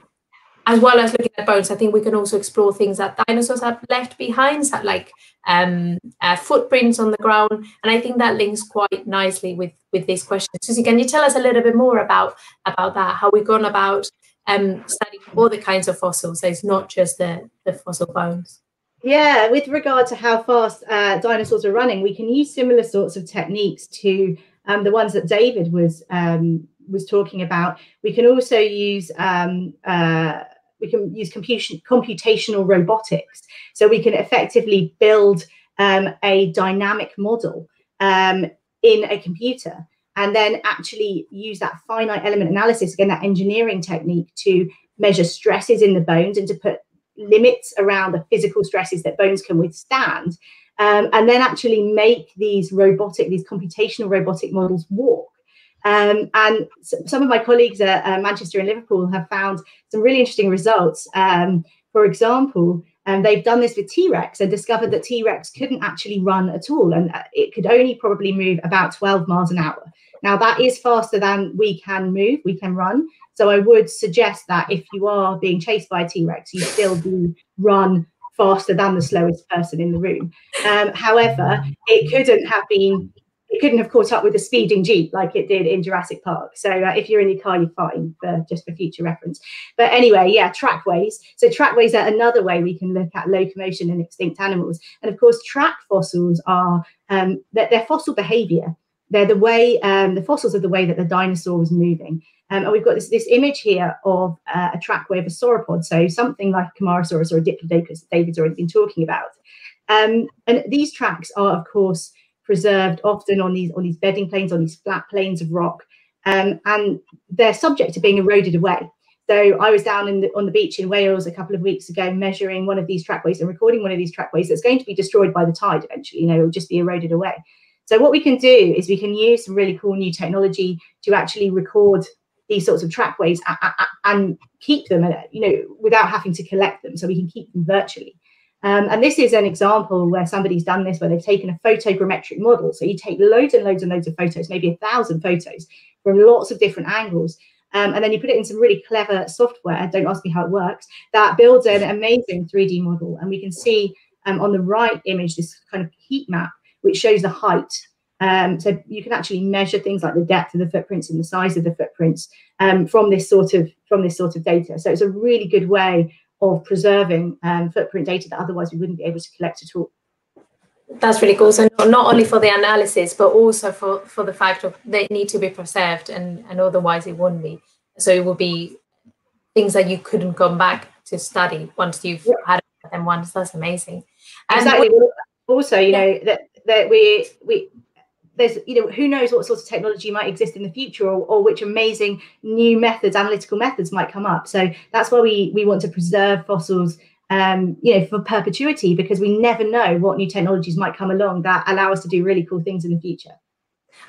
as well as looking at bones, I think we can also explore things that dinosaurs have left behind, like um, uh, footprints on the ground. And I think that links quite nicely with with this question. Susie, can you tell us a little bit more about about that? How we've gone about um, studying all the kinds of fossils. So it's not just the, the fossil bones. Yeah, with regard to how fast uh, dinosaurs are running, we can use similar sorts of techniques to um, the ones that David was um, was talking about. We can also use um, uh, we can use computation, computational robotics, so we can effectively build um, a dynamic model um, in a computer and then actually use that finite element analysis, again, that engineering technique to measure stresses in the bones and to put limits around the physical stresses that bones can withstand. Um, and then actually make these robotic, these computational robotic models walk. Um, and some of my colleagues at uh, Manchester and Liverpool have found some really interesting results. Um, for example, um, they've done this with T Rex and discovered that T Rex couldn't actually run at all, and uh, it could only probably move about 12 miles an hour. Now, that is faster than we can move, we can run. So I would suggest that if you are being chased by a T Rex, you still do run faster than the slowest person in the room. Um, however, it couldn't have been it couldn't have caught up with a speeding jeep like it did in Jurassic Park. So uh, if you're in your car, you're fine for just for future reference. But anyway, yeah, trackways. So trackways are another way we can look at locomotion in extinct animals. And of course, track fossils are um, they're, they're fossil behavior. They're the way um, the fossils are the way that the dinosaur was moving. Um, and we've got this, this image here of uh, a trackway of a sauropod, so something like a Camarasaurus or a Diplodocus that David's already been talking about. Um, and these tracks are, of course, preserved often on these on these bedding planes, on these flat planes of rock, um, and they're subject to being eroded away. So I was down the, on the beach in Wales a couple of weeks ago, measuring one of these trackways and recording one of these trackways that's going to be destroyed by the tide eventually. You know, it'll just be eroded away. So what we can do is we can use some really cool new technology to actually record these sorts of trackways and keep them, you know, without having to collect them. So we can keep them virtually. Um, and this is an example where somebody's done this, where they've taken a photogrammetric model. So you take loads and loads and loads of photos, maybe a thousand photos from lots of different angles. Um, and then you put it in some really clever software, don't ask me how it works, that builds an amazing 3D model. And we can see um, on the right image this kind of heat map, which shows the height. Um, so you can actually measure things like the depth of the footprints and the size of the footprints um, from this sort of from this sort of data. So it's a really good way of preserving um, footprint data that otherwise we wouldn't be able to collect at all. That's really cool. So not only for the analysis, but also for, for the fact of they need to be preserved and, and otherwise it wouldn't be. So it will be things that you couldn't come back to study once you've yeah. had them once. That's amazing. And exactly. Also, you yeah. know, that, that we we there's you know who knows what sort of technology might exist in the future or, or which amazing new methods analytical methods might come up. So that's why we we want to preserve fossils um, you know for perpetuity because we never know what new technologies might come along that allow us to do really cool things in the future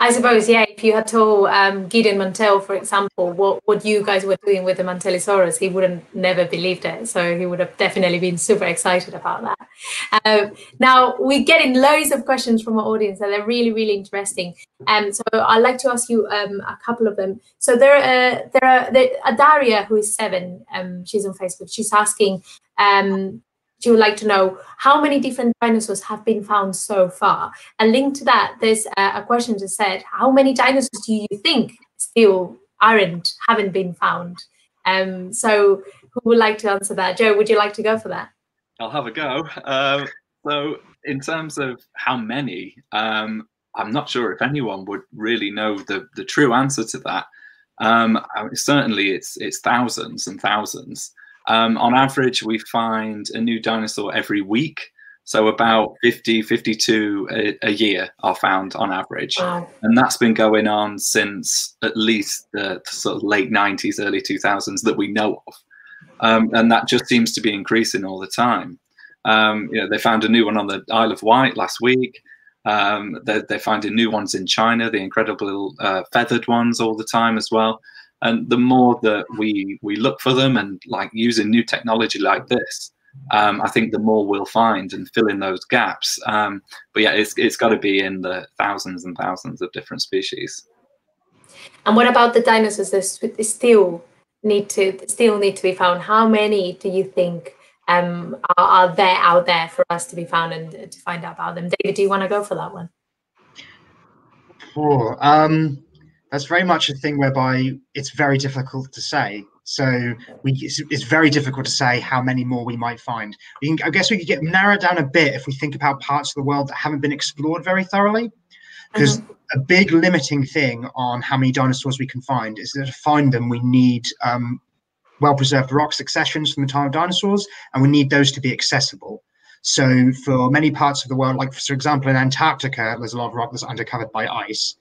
I suppose, yeah, if you had told um, Gideon Mantell, for example, what, what you guys were doing with the Mantellisaurus, he wouldn't never believed it. So he would have definitely been super excited about that. Um, now, we're getting loads of questions from our audience and they're really, really interesting. Um, so I'd like to ask you um, a couple of them. So there, uh, there are there, Daria, who is seven, um, she's on Facebook, she's asking, um, she would like to know how many different dinosaurs have been found so far. And linked to that, there's a, question that said, how many dinosaurs do you think still aren't, haven't been found? Um, so who would like to answer that? Joe, would you like to go for that? I'll have a go. Um, so in terms of how many, um, I'm not sure if anyone would really know the, the true answer to that. Um, certainly, it's it's thousands and thousands. Um, on average, we find a new dinosaur every week. So about 50, 52 a, a year are found on average. Wow. And that's been going on since at least the sort of late 90s, early 2000s that we know of. Um, and that just seems to be increasing all the time. Um, you know, they found a new one on the Isle of Wight last week. Um, they're, they're, finding new ones in China, the incredible uh, feathered ones all the time as well. And the more that we we look for them and like using new technology like this, um, I think the more we'll find and fill in those gaps. Um, but yeah, it's it's got to be in the thousands and thousands of different species. And what about the dinosaurs that still need to still need to be found? How many do you think um, are, are there out there for us to be found and to find out about them. David, do you want to go for that one? Oh, um, that's very much a thing whereby it's very difficult to say. So we, it's, it's, very difficult to say how many more we might find. We can, I guess we could get narrow it down a bit if we think about parts of the world that haven't been explored very thoroughly. Because uh-huh. a big limiting thing on how many dinosaurs we can find is that to find them, we need um, well preserved rock successions from the time of dinosaurs, and we need those to be accessible. So, for many parts of the world, like for example in Antarctica, there's a lot of rock that's undercovered by ice.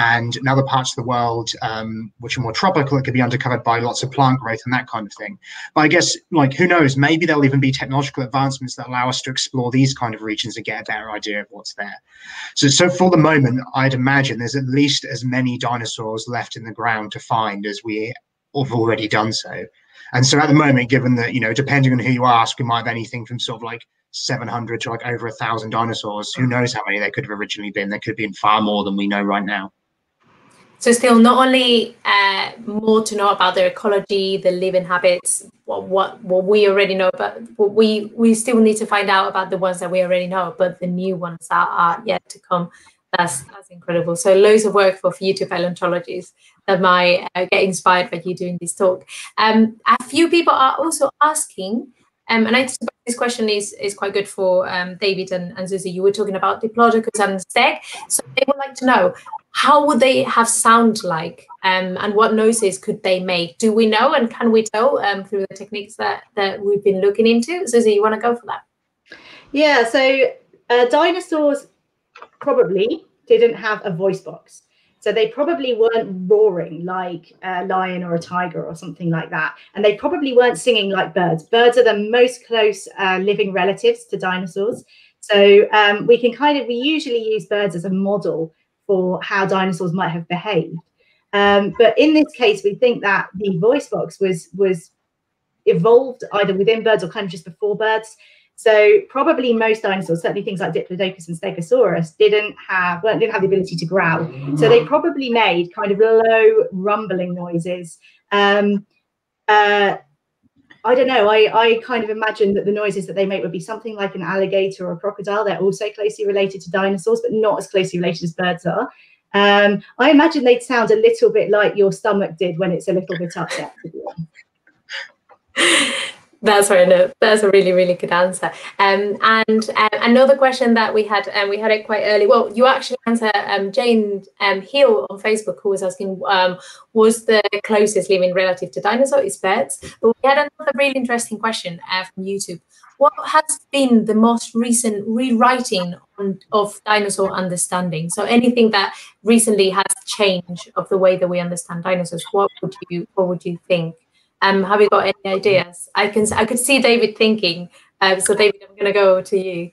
And in other parts of the world, um, which are more tropical, it could be undercovered by lots of plant growth and that kind of thing. But I guess, like, who knows? Maybe there'll even be technological advancements that allow us to explore these kind of regions and get a better idea of what's there. So, so for the moment, I'd imagine there's at least as many dinosaurs left in the ground to find as we have already done so. And so at the moment, given that, you know, depending on who you ask, we might have anything from sort of like 700 to like over a thousand dinosaurs. Who knows how many there could have originally been? There could have been far more than we know right now. So still not only uh, more to know about their ecology, the living habits, what, what what we already know, but what we we still need to find out about the ones that we already know, but the new ones that are yet to come. That's that's incredible. So loads of work for, for you to paleontologists that might uh, get inspired by you doing this talk. Um, a few people are also asking, um, and I suppose this question is is quite good for um, David and, and Susie. You were talking about Diplodocus and Steg, so they would like to know how would they have sound like, um, and what noises could they make? Do we know, and can we tell um, through the techniques that that we've been looking into? Susie, you want to go for that? Yeah. So uh, dinosaurs probably didn't have a voice box. So they probably weren't roaring like a lion or a tiger or something like that. And they probably weren't singing like birds. Birds are the most close uh, living relatives to dinosaurs. So um, we can kind of, we usually use birds as a model for how dinosaurs might have behaved. Um, but in this case, we think that the voice box was was evolved either within birds or kind of just before birds. So probably most dinosaurs, certainly things like Diplodocus and Stegosaurus, didn't have well, didn't have the ability to growl. So they probably made kind of low rumbling noises. Um, uh, I don't know. I, I kind of imagine that the noises that they make would be something like an alligator or a crocodile. They're also closely related to dinosaurs, but not as closely related as birds are. Um, I imagine they'd sound a little bit like your stomach did when it's a little bit upset. That's right. No, that's a really, really good answer. Um, and um, another question that we had, and um, we had it quite early. Well, you actually answer um, Jane um, Hill on Facebook, who was asking, um, was the closest living relative to dinosaur is birds? But we had another really interesting question uh, from YouTube. What has been the most recent rewriting on, of dinosaur understanding? So anything that recently has changed of the way that we understand dinosaurs, what would you, what would you think? Um, have you got any ideas? I can I could see David thinking. Um, so David, I'm going to go to you,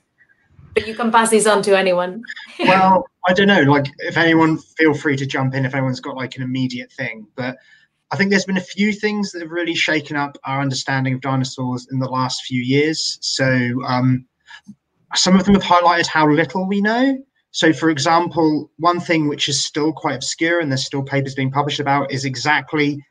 but you can pass these on to anyone. well, I don't know. Like, if anyone, feel free to jump in if anyone's got like an immediate thing. But I think there's been a few things that have really shaken up our understanding of dinosaurs in the last few years. So um, some of them have highlighted how little we know. So, for example, one thing which is still quite obscure and there's still papers being published about is exactly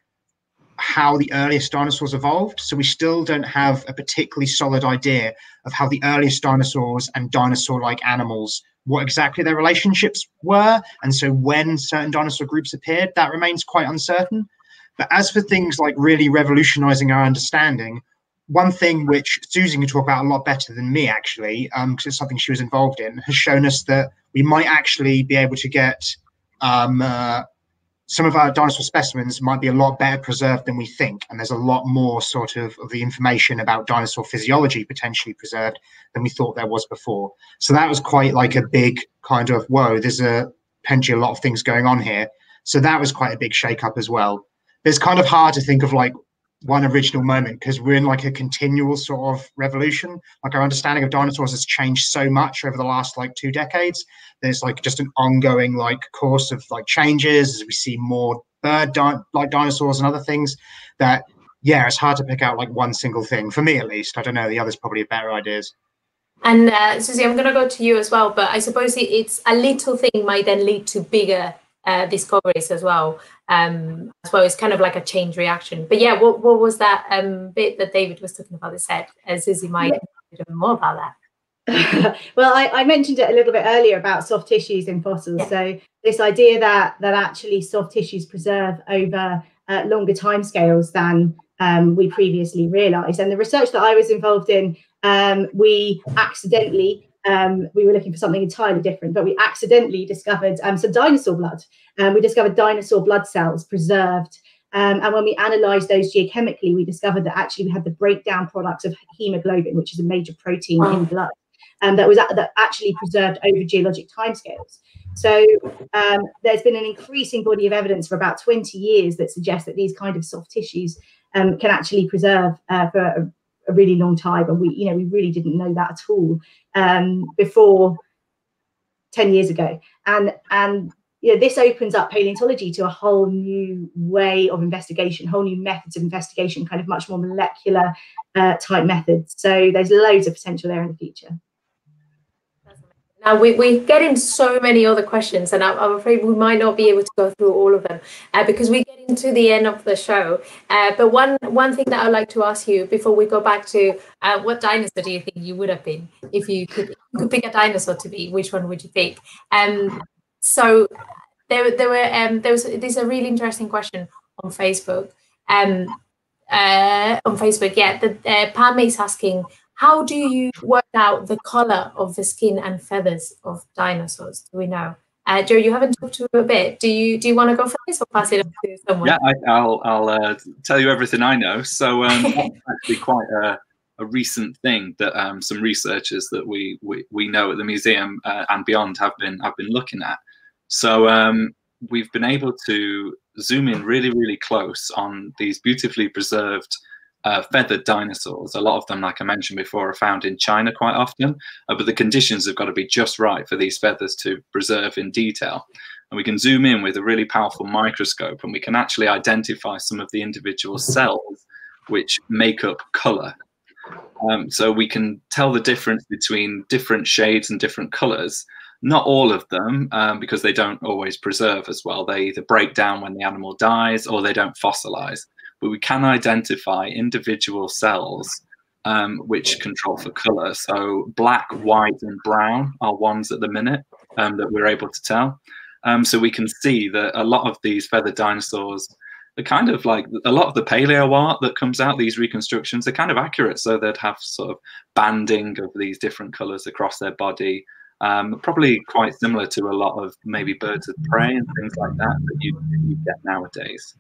how the earliest dinosaurs evolved. So we still don't have a particularly solid idea of how the earliest dinosaurs and dinosaur like animals, what exactly their relationships were. And so when certain dinosaur groups appeared, that remains quite uncertain. But as for things like really revolutionizing our understanding, one thing which Susan can talk about a lot better than me, actually, because um, it's something she was involved in, has shown us that we might actually be able to get um, uh, some of our dinosaur specimens might be a lot better preserved than we think. And there's a lot more sort of, of the information about dinosaur physiology potentially preserved than we thought there was before. So that was quite like a big kind of, whoa, there's a potentially a lot of things going on here. So that was quite a big shake-up as well. It's kind of hard to think of like one original moment because we're in like a continual sort of revolution. Like our understanding of dinosaurs has changed so much over the last like two decades. There's like just an ongoing like course of like changes as we see more bird di- like dinosaurs and other things that yeah, it's hard to pick out like one single thing for me at least. I don't know. The others probably have better ideas. And uh, Susie, I'm going to go to you as well, but I suppose it's a little thing might then lead to bigger uh, discoveries as well. Um, as well, it's kind of like a change reaction. But yeah, what, what was that um, bit that David was talking about? That said, as Susie might yeah. know more about that. well, I, I, mentioned it a little bit earlier about soft tissues in fossils. Yeah. So this idea that that actually soft tissues preserve over uh, longer timescales than um, we previously realised. And the research that I was involved in, um, we accidentally um, we were looking for something entirely different, but we accidentally discovered um, some dinosaur blood. Um, we discovered dinosaur blood cells preserved. Um, and when we analysed those geochemically, we discovered that actually we had the breakdown products of hemoglobin, which is a major protein wow. in blood, um, that was that actually preserved over geologic timescales. So um, there's been an increasing body of evidence for about 20 years that suggests that these kind of soft tissues can actually preserve uh, for a, a really long time, and we, you know, we really didn't know that at all um, before 10 years ago. And and you know, this opens up paleontology to a whole new way of investigation, whole new methods of investigation, kind of much more molecular uh, type methods. So there's loads of potential there in the future. Now we, we get into so many other questions, and I'm, I'm, afraid we might not be able to go through all of them uh, because we get into the end of the show. Uh, but one one thing that I'd like to ask you before we go back to uh, what dinosaur do you think you would have been if you could, could pick a dinosaur to be? Which one would you pick? Um, so there there were um, there was this is a really interesting question on Facebook. Um, uh, on Facebook, yeah, the uh, Pam is asking how do you work out the color of the skin and feathers of dinosaurs? Do we know? Uh, Joe, you haven't talked to a bit. Do you do you want to go first or pass it on to someone? Yeah, I, will I'll uh, tell you everything I know. So um, actually quite a, a, recent thing that um, some researchers that we, we we know at the museum uh, and beyond have been have been looking at. So um, we've been able to zoom in really really close on these beautifully preserved uh, feathered dinosaurs. A lot of them, like I mentioned before, are found in China quite often, uh, but the conditions have got to be just right for these feathers to preserve in detail. And we can zoom in with a really powerful microscope and we can actually identify some of the individual cells which make up color. Um, so we can tell the difference between different shades and different colors. Not all of them, um, because they don't always preserve as well. They either break down when the animal dies or they don't fossilize but we can identify individual cells um, which control for color. So black, white, and brown are ones at the minute um, that we're able to tell. Um, so we can see that a lot of these feathered dinosaurs are kind of like a lot of the paleo art that comes out, these reconstructions, are kind of accurate. So they'd have sort of banding of these different colors across their body. Um, probably quite similar to a lot of maybe birds of prey and things like that that you, you get nowadays.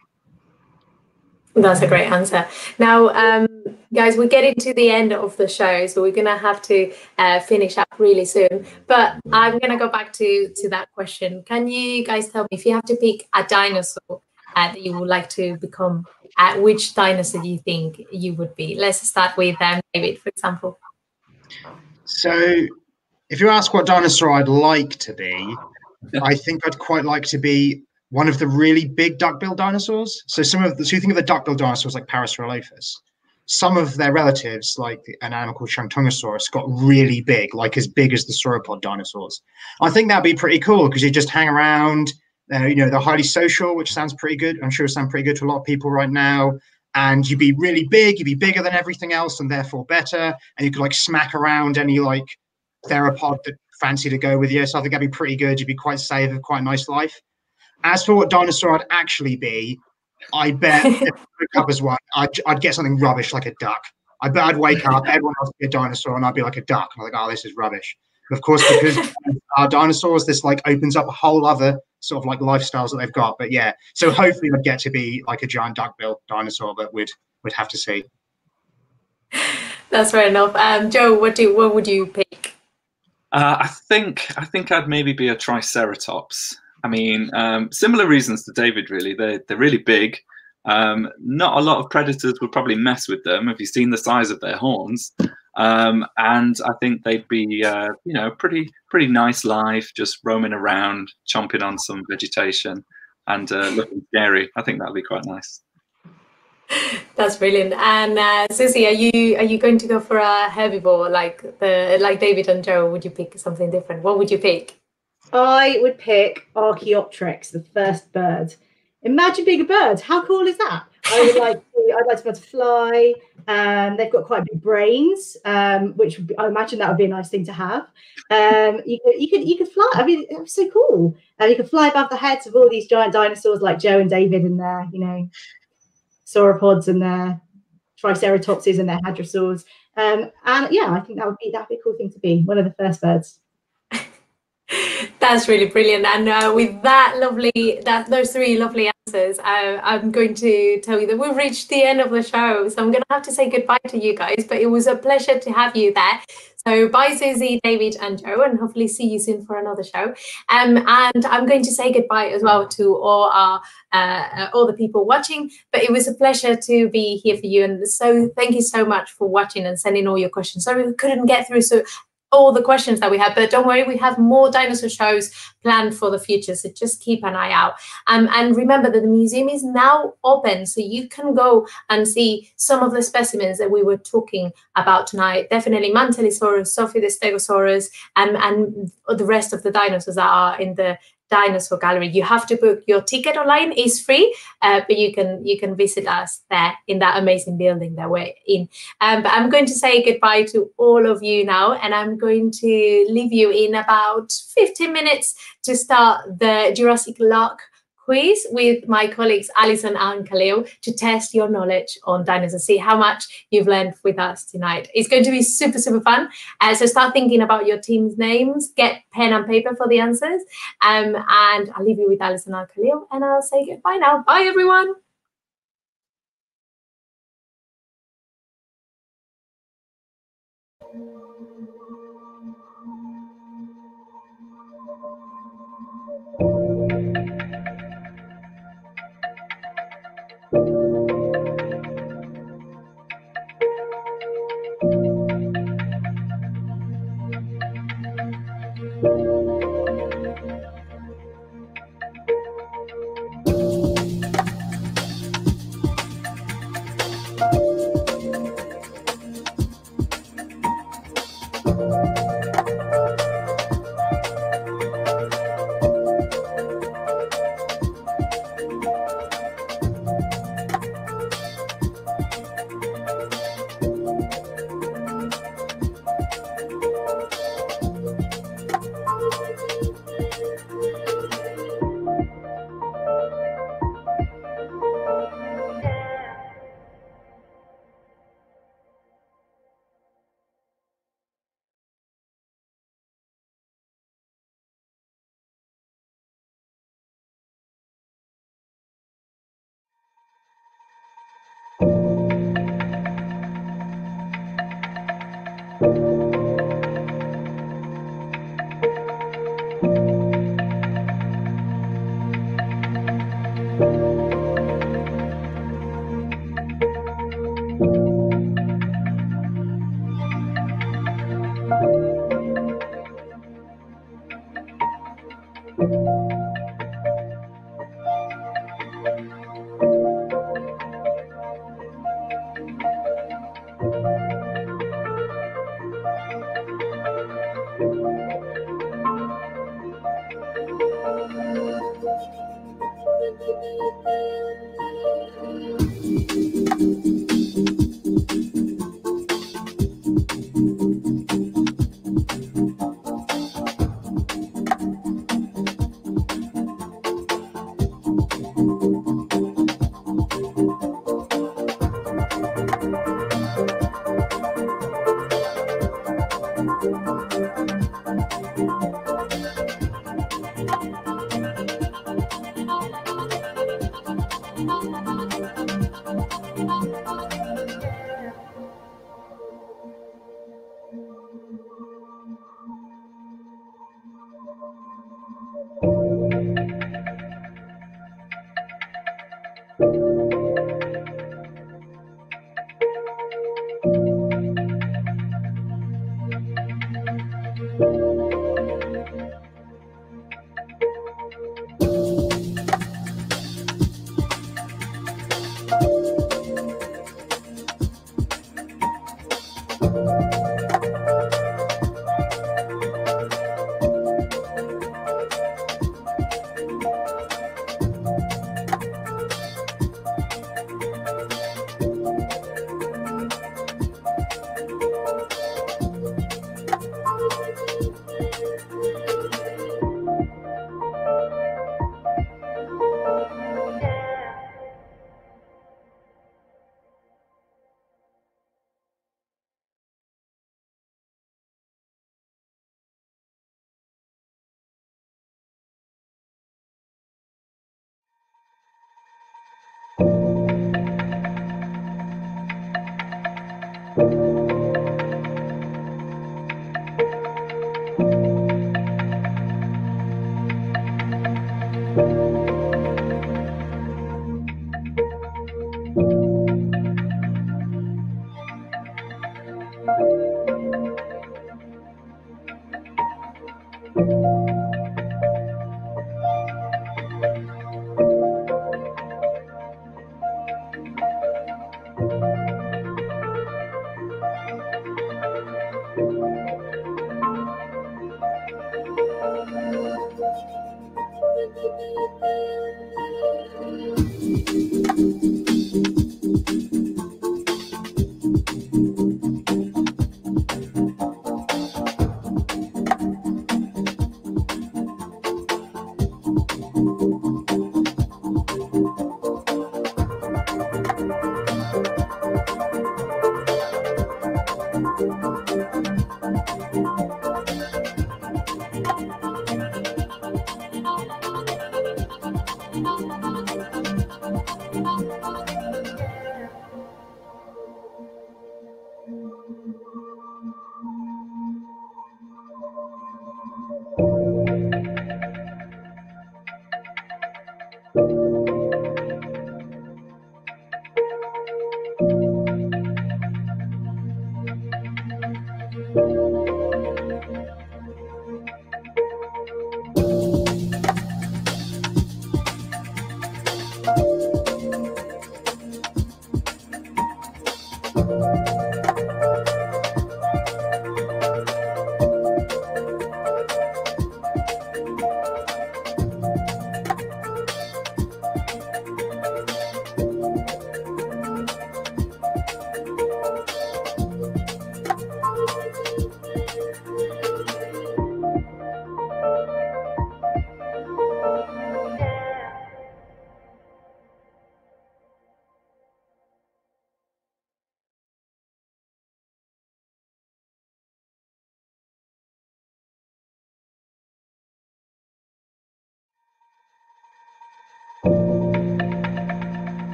That's a great answer. Now, um, guys, we're getting to the end of the show, so we're going to have to uh, finish up really soon. But I'm going to go back to to that question. Can you guys tell me if you have to pick a dinosaur uh, that you would like to become? Uh, which dinosaur do you think you would be? Let's start with um, David, for example. So, if you ask what dinosaur I'd like to be, I think I'd quite like to be one of the really big duck-billed dinosaurs. So some of the so you think of the duck-billed dinosaurs like Parasaurolophus. Some of their relatives, like an animal called Shantungosaurus, got really big, like as big as the sauropod dinosaurs. I think that'd be pretty cool because you just hang around, Uh, you know, they're highly social, which sounds pretty good. I'm sure it sounds pretty good to a lot of people right now. And you'd be really big, you'd be bigger than everything else and therefore better. And you could like smack around any like theropod that fancy to go with you. So I think that'd be pretty good. You'd be quite safe, have quite a nice life. As for what dinosaur I'd actually be, I bet if I up as one, I'd, I'd get something rubbish like a duck. I bet I'd wake up, everyone else would be a dinosaur, and I'd be like a duck. I'm like, oh, this is rubbish. But of course, because our dinosaurs, this like opens up a whole other sort of like lifestyles that they've got. But yeah, so hopefully I'd get to be like a giant duck-billed dinosaur, but we'd we'd have to see. That's fair enough. Um, Joe, what do what would you pick? Uh, I think I think I'd maybe be a triceratops. I mean, um, similar reasons to David. Really, they're they're really big. Um, not a lot of predators would probably mess with them. Have you seen the size of their horns? Um, and I think they'd be, uh, you know, pretty pretty nice life, just roaming around, chomping on some vegetation, and uh, looking scary. I think that'd be quite nice. That's brilliant. And uh, Susie, are you are you going to go for a herbivore like the like David and Joe? Would you pick something different? What would you pick? I would pick Archaeopteryx, the first bird. Imagine being a bird. How cool is that? I would like to, I'd like to be able to fly. Um, they've got quite big brains, um, which be, I imagine that would be a nice thing to have. Um, you could you could you could fly. I mean, it was so cool. And you could fly above the heads of all these giant dinosaurs like Joe and David and there. you know, sauropods and their triceratopses and their hadrosaurs. Um, and yeah, I think that would be that'd be a cool thing to be one of the first birds. That's really brilliant. And uh, with that lovely, that those three lovely uh, I'm going to tell you that we've reached the end of the show. So I'm going to have to say goodbye to you guys. But it was a pleasure to have you there. So bye, Susie, David, and Joe, and hopefully see you soon for another show. Um, and I'm going to say goodbye as well to all our uh, all the people watching. But it was a pleasure to be here for you. And so thank you so much for watching and sending all your questions. Sorry we couldn't get through so all the questions that we have. But don't worry, we have more dinosaur shows planned for the future. So just keep an eye out. Um, and remember that the museum is now open. So you can go and see some of the specimens that we were talking about tonight. Definitely Mantellisaurus, Stegosaurus, um, and the rest of the dinosaurs that are in the dinosaur gallery. You have to book. Your ticket online is free uh, but you can you can visit us there in that amazing building that we're in. Um, but i'm going to say goodbye to all of you now and i'm going to leave you in about 15 minutes to start the jurassic lock quiz with my colleagues Alison and Khalil to test your knowledge on dinosaurs, see how much you've learned with us tonight. It's going to be super, super fun. Uh, so start thinking about your team's names, get pen and paper for the answers. Um, and I'll leave you with Alison and Khalil and I'll say goodbye now. Bye, everyone.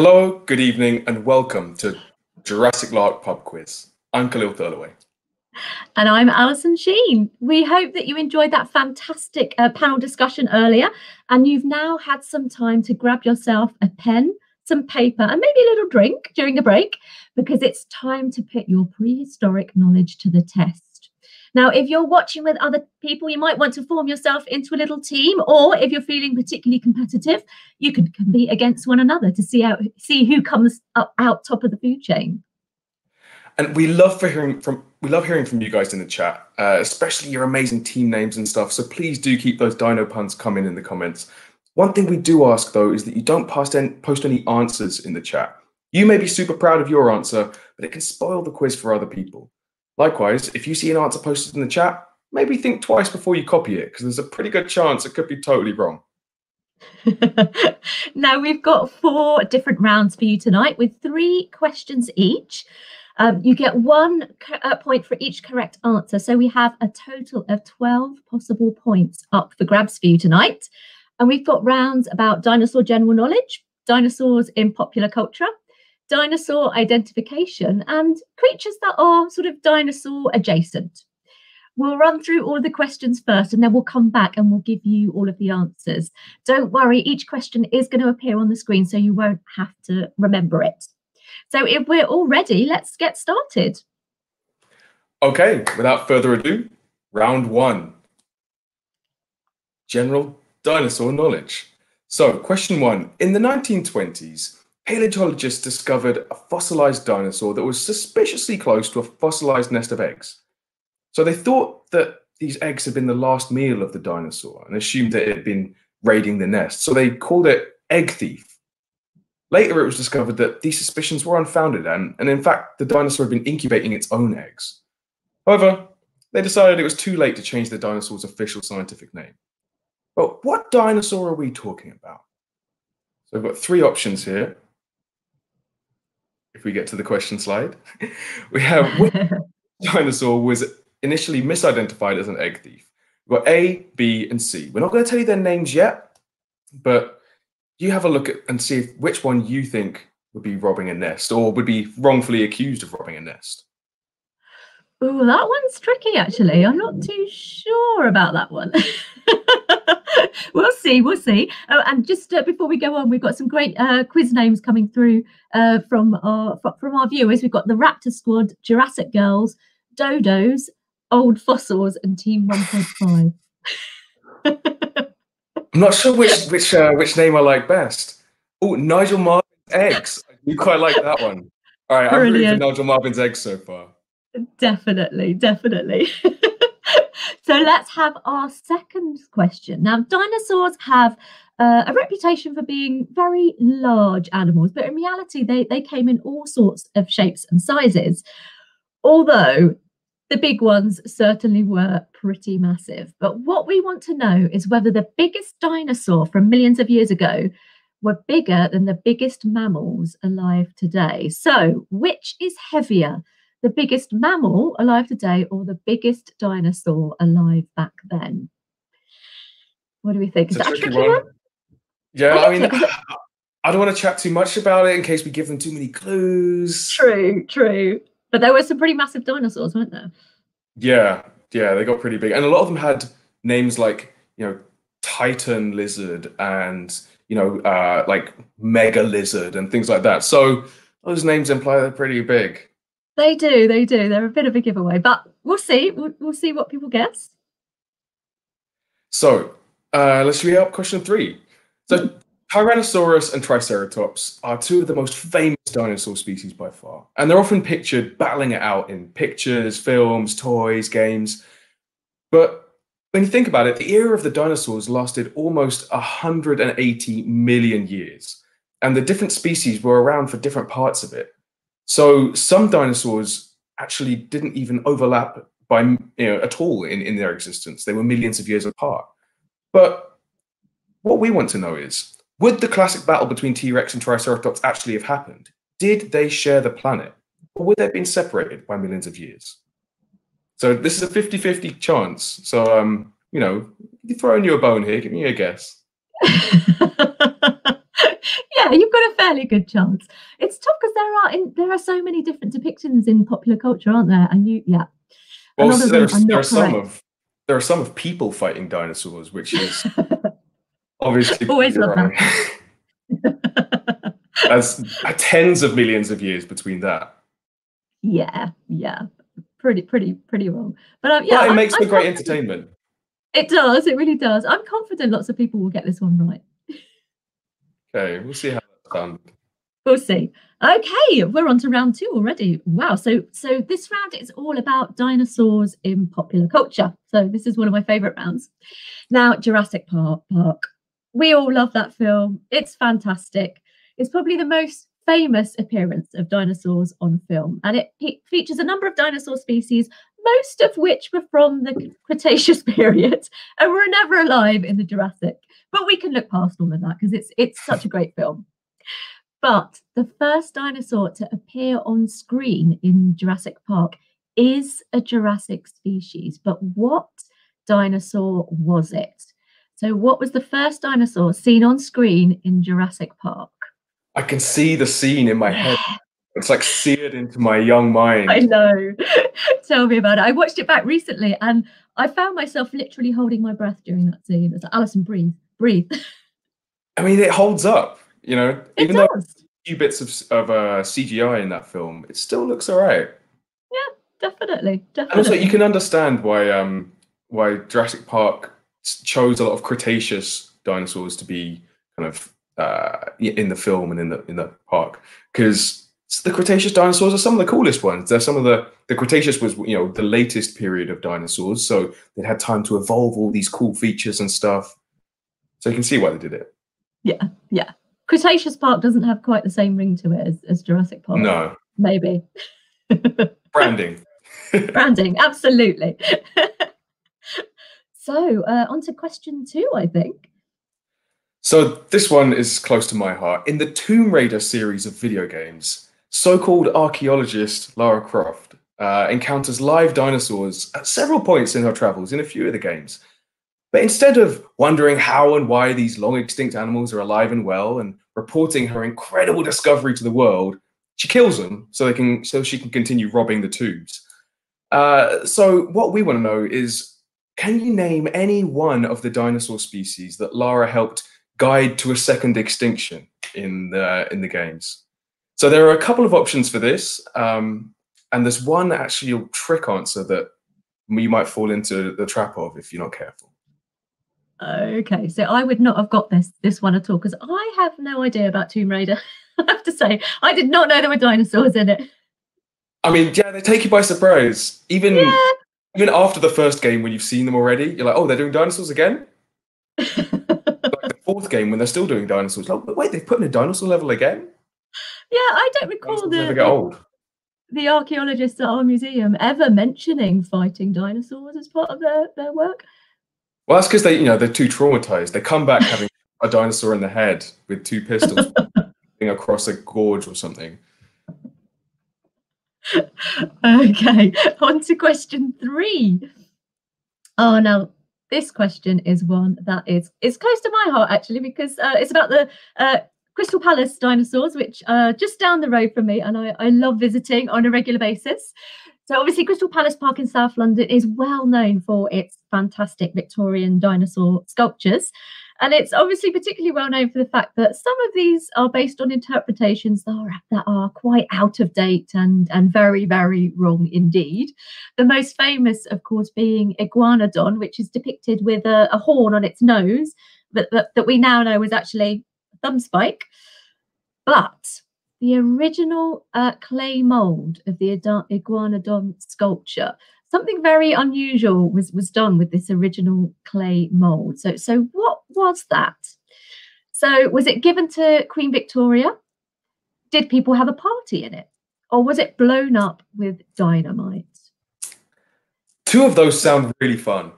Hello, good evening, and welcome to Jurassic Lark Pub Quiz. I'm Khalil Thurloway. And I'm Alison Sheen. We hope that you enjoyed that fantastic uh, panel discussion earlier, and you've now had some time to grab yourself a pen, some paper, and maybe a little drink during the break, because it's time to put your prehistoric knowledge to the test. Now, if you're watching with other people, you might want to form yourself into a little team, or if you're feeling particularly competitive, you could compete against one another to see out see who comes up out top of the food chain. And we love for hearing from we love hearing from you guys in the chat, uh, especially your amazing team names and stuff. So please do keep those dino puns coming in the comments. One thing we do ask though is that you don't post any, post any answers in the chat. You may be super proud of your answer, but it can spoil the quiz for other people. Likewise, if you see an answer posted in the chat, maybe think twice before you copy it because there's a pretty good chance it could be totally wrong. now, we've got four different rounds for you tonight with three questions each. Um, you get one uh, point for each correct answer. So we have a total of 12 possible points up for grabs for you tonight. And we've got rounds about dinosaur general knowledge, dinosaurs in popular culture, dinosaur identification and creatures that are sort of dinosaur adjacent. We'll run through all of the questions first and then we'll come back and we'll give you all of the answers. Don't worry, each question is going to appear on the screen so you won't have to remember it. So if we're all ready, let's get started. Okay, without further ado, round one. General dinosaur knowledge. So, question one. In the 1920s, paleontologists discovered a fossilized dinosaur that was suspiciously close to a fossilized nest of eggs. So they thought that these eggs had been the last meal of the dinosaur and assumed that it had been raiding the nest. So they called it egg thief. Later, it was discovered that these suspicions were unfounded, and, and in fact, the dinosaur had been incubating its own eggs. However, they decided it was too late to change the dinosaur's official scientific name. But what dinosaur are we talking about? So I've got three options here if we get to the question slide, we have which dinosaur was initially misidentified as an egg thief. We've got A, B, and C. We're not going to tell you their names yet, but you have a look at and see if, which one you think would be robbing a nest or would be wrongfully accused of robbing a nest. Oh, that one's tricky actually. I'm not too sure about that one. we'll see, we'll see. Oh, and just uh, before we go on, we've got some great uh, quiz names coming through uh, from our from our viewers. We've got the Raptor Squad, Jurassic Girls, Dodos, Old Fossils, and Team 1.5. I'm not sure which which uh, which name I like best. Oh, Nigel Marven's eggs. You quite like that one. All right, I'm rooting for Nigel Marven's eggs so far. Definitely, definitely. So let's have our second question. Now, dinosaurs have uh, a reputation for being very large animals, but in reality, they, they came in all sorts of shapes and sizes. Although the big ones certainly were pretty massive. But what we want to know is whether the biggest dinosaur from millions of years ago were bigger than the biggest mammals alive today. So, which is heavier, the biggest mammal alive today or the biggest dinosaur alive back then? What do we think? Is that a tricky one? one? Yeah, I, I mean, I don't want to chat too much about it in case we give them too many clues. True, true. But there were some pretty massive dinosaurs, weren't there? Yeah, yeah, they got pretty big. And a lot of them had names like, you know, Titan lizard and, you know, uh, like mega lizard and things like that. So those names imply they're pretty big. They do, they do. They're a bit of a giveaway, but we'll see. We'll, we'll see what people guess. So uh, let's read up question three. So Tyrannosaurus and Triceratops are two of the most famous dinosaur species by far, and they're often pictured battling it out in pictures, films, toys, games. But when you think about it, the era of the dinosaurs lasted almost 180 million years, and the different species were around for different parts of it. So some dinosaurs actually didn't even overlap by you know at all in, in their existence. They were millions of years apart. But what we want to know is would the classic battle between T Rex and Triceratops actually have happened? Did they share the planet? Or would they have been separated by millions of years? So this is a 50 50 chance. So, um, you know, you throwing you a bone here, give me a guess. yeah, you've got a fairly good chance. It's tough because there are in, there are so many different depictions in popular culture, aren't there? And you, yeah. Well, so there, are, there are some of there are some of people fighting dinosaurs, which is obviously always love that. That's tens of millions of years between that. Yeah, yeah, pretty, pretty, pretty wrong. But um, yeah, but it I'm, makes I'm for great entertainment. It does. It really does. I'm confident lots of people will get this one right. Okay, we'll see how that's done. We'll see. Okay, we're on to round two already. Wow. So so this round is all about dinosaurs in popular culture. So this is one of my favorite rounds. Now, Jurassic Park. Park. We all love that film. It's fantastic. It's probably the most famous appearance of dinosaurs on film, and it, it features a number of dinosaur species, most of which were from the Cretaceous period and were never alive in the Jurassic. But we can look past all of that because it's it's such a great film. But the first dinosaur to appear on screen in Jurassic Park is a Jurassic species. But what dinosaur was it? So, what was the first dinosaur seen on screen in Jurassic Park? I can see the scene in my head. It's like seared into my young mind. I know. Tell me about it. I watched it back recently and I found myself literally holding my breath during that scene. It's like, Alison, breathe, breathe. I mean, it holds up, you know, it even does. though a few bits of, of uh, CGI in that film, it still looks all right. Yeah, definitely. Definitely. And also, you can understand why um, why Jurassic Park chose a lot of Cretaceous dinosaurs to be kind of uh, in the film and in the in the park because the Cretaceous dinosaurs are some of the coolest ones. They're some of the the Cretaceous was you know the latest period of dinosaurs, so they had time to evolve all these cool features and stuff. So you can see why they did it. Yeah, yeah. Cretaceous Park doesn't have quite the same ring to it as, as Jurassic Park. No Maybe. branding. Branding, absolutely. so, uh, on to question two, I think. So this one is close to my heart. In the Tomb Raider series of video games, so-called archaeologist Lara Croft uh, encounters live dinosaurs at several points in her travels in a few of the games. But instead of wondering how and why these long extinct animals are alive and well and reporting her incredible discovery to the world, she kills them so they can so she can continue robbing the tombs. Uh, so what we want to know is, can you name any one of the dinosaur species that Lara helped guide to a second extinction in the in the games? So there are a couple of options for this, um, and there's one actually trick answer that you might fall into the trap of if you're not careful. Okay, so I would not have got this this one at all because I have no idea about Tomb Raider. I have to say, I did not know there were dinosaurs in it. I mean, yeah, they take you by surprise. Even Yeah. even after the first game, when you've seen them already, you're like, oh, they're doing dinosaurs again. Like the fourth game, when they're still doing dinosaurs, like, wait, they've put in a dinosaur level again. Yeah, I don't recall the, the, the archaeologists at our museum ever mentioning fighting dinosaurs as part of their, their work. Well, that's because they, you know, they're too traumatized. They come back having a dinosaur in the head with two pistols across a gorge or something. Okay, on to question three. Oh, now this question is one that is is close to my heart actually because uh, it's about the uh, Crystal Palace dinosaurs, which are just down the road from me, and I, I love visiting on a regular basis. So obviously, Crystal Palace Park in South London is well known for its fantastic Victorian dinosaur sculptures. And it's obviously particularly well known for the fact that some of these are based on interpretations that are, that are quite out of date and, and very, very wrong indeed. The most famous, of course, being Iguanodon, which is depicted with a, a horn on its nose but that, that we now know was actually thumb spike. But the original uh, clay mold of the Iguanodon sculpture something very unusual was was done with this original clay mold. So so what was that? So was it given to Queen Victoria? Did people have a party in it? Or was it blown up with dynamite? Two of those sound really fun.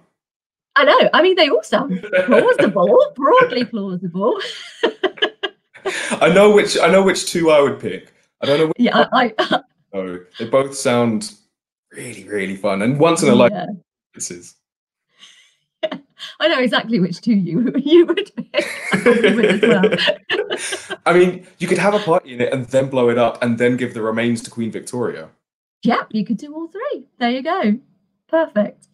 I know. I mean, they all sound plausible, broadly plausible. I know which I know which two I would pick. I don't know. Which yeah, I, I no, they both sound really, really fun and once in a lifetime. This is. I know exactly which two you you would pick. well. I mean, you could have a party in it and then blow it up and then give the remains to Queen Victoria. Yeah, you could do all three. There you go. Perfect.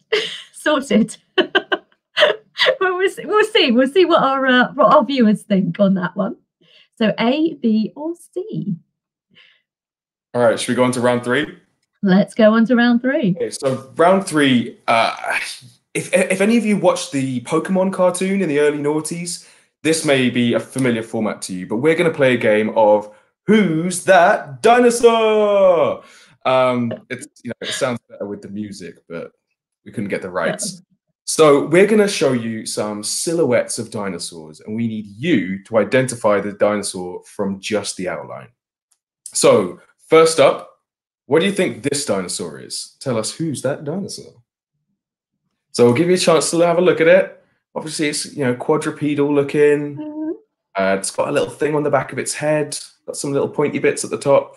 Sorted. well, we'll see, we'll see. We'll see what our uh, what our viewers think on that one. So A, B, or C. All right, should we go on to round three? Let's go on to round three. Okay, so round three. Uh, if if any of you watched the Pokemon cartoon in the early noughties, this may be a familiar format to you. But we're going to play a game of Who's That Dinosaur? Um, it's you know it sounds better with the music, but we couldn't get the rights. So we're going to show you some silhouettes of dinosaurs, and we need you to identify the dinosaur from just the outline. So first up, what do you think this dinosaur is? Tell us who's that dinosaur. So we'll give you a chance to have a look at it. Obviously, it's you know quadrupedal looking. Mm-hmm. Uh, it's got a little thing on the back of its head. Got some little pointy bits at the top.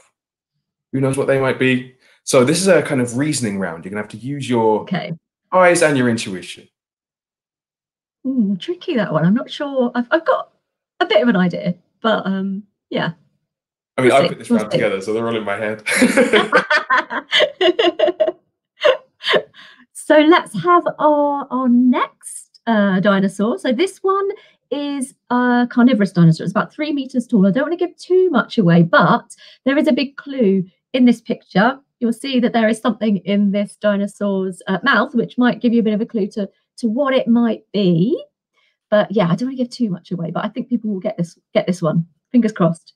Who knows what they might be? So this is a kind of reasoning round. You're gonna have to use your okay. Eyes and your intuition. Ooh, tricky that one. I'm not sure. I've, I've got a bit of an idea, but um, yeah. I mean, we'll I put this we'll round see. together, so they're all in my head. so let's have our, our next uh, dinosaur. So this one is a carnivorous dinosaur. It's about three meters tall. I don't want to give too much away, but there is a big clue in this picture. You'll see that there is something in this dinosaur's uh, mouth, which might give you a bit of a clue to, to what it might be. But yeah, I don't want to give too much away, but I think people will get this get this one. Fingers crossed.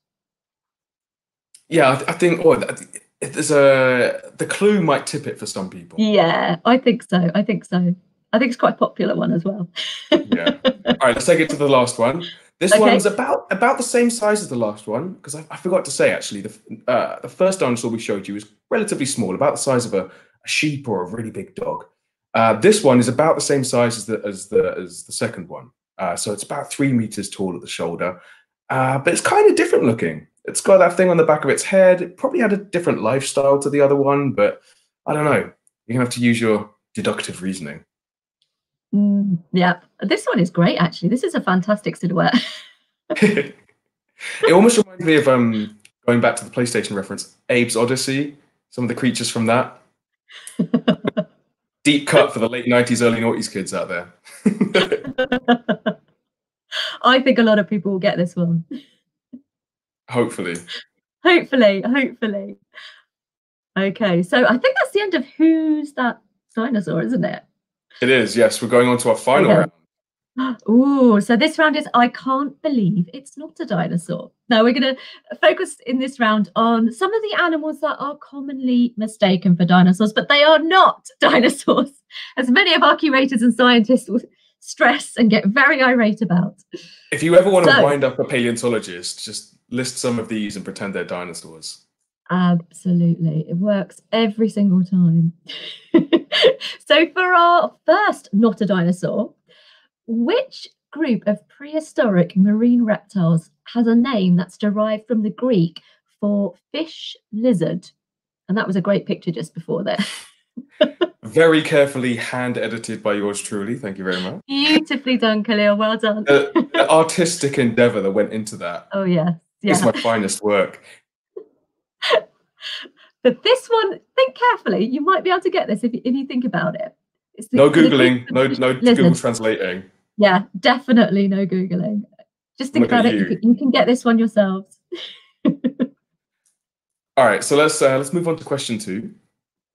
Yeah, I, th- I think. Oh, there's a the clue might tip it for some people. Yeah, I think so. I think so. I think it's quite a popular one as well. yeah. All right, let's take it to the last one. This okay. one's about about the same size as the last one because I, I, forgot to say actually the uh, the first dinosaur we showed you was relatively small, about the size of a, a sheep or a really big dog. Uh, this one is about the same size as the as the as the second one, uh, so it's about three meters tall at the shoulder, uh, but it's kind of different looking. It's got that thing on the back of its head. It probably had a different lifestyle to the other one, but I don't know. You're gonna have to use your deductive reasoning. Mm, yeah, this one is great. Actually, this is a fantastic silhouette. it almost reminds me of um, going back to the PlayStation reference, Abe's Oddysee. Some of the creatures from that. Deep cut for the late '90s, early '90s kids out there. I think a lot of people will get this one. Hopefully. Hopefully, hopefully. Okay, so I think that's the end of Who's That Dinosaur, isn't it? It is, yes. We're going on to our final okay. round. Oh, so this round is I can't believe it's not a dinosaur. Now we're going to focus in this round on some of the animals that are commonly mistaken for dinosaurs, but they are not dinosaurs, as many of our curators and scientists will stress and get very irate about. If you ever want so, to wind up a paleontologist, just list some of these and pretend they're dinosaurs. Absolutely. It works every single time. so, for our first not a dinosaur, which group of prehistoric marine reptiles has a name that's derived from the Greek for fish lizard? And that was a great picture just before there. very carefully hand edited by yours truly. Thank you very much. Beautifully done, Khalil. Well done. the, the artistic endeavor that went into that. Oh, yeah. yeah. It's my finest work. But this one, think carefully. You might be able to get this if you, if you think about it. The, no Googling, no, no lizard. Google translating. Yeah, definitely no Googling. Just think Look about it. You. You, can, you can get this one yourselves. All right, so let's uh, let's move on to question two.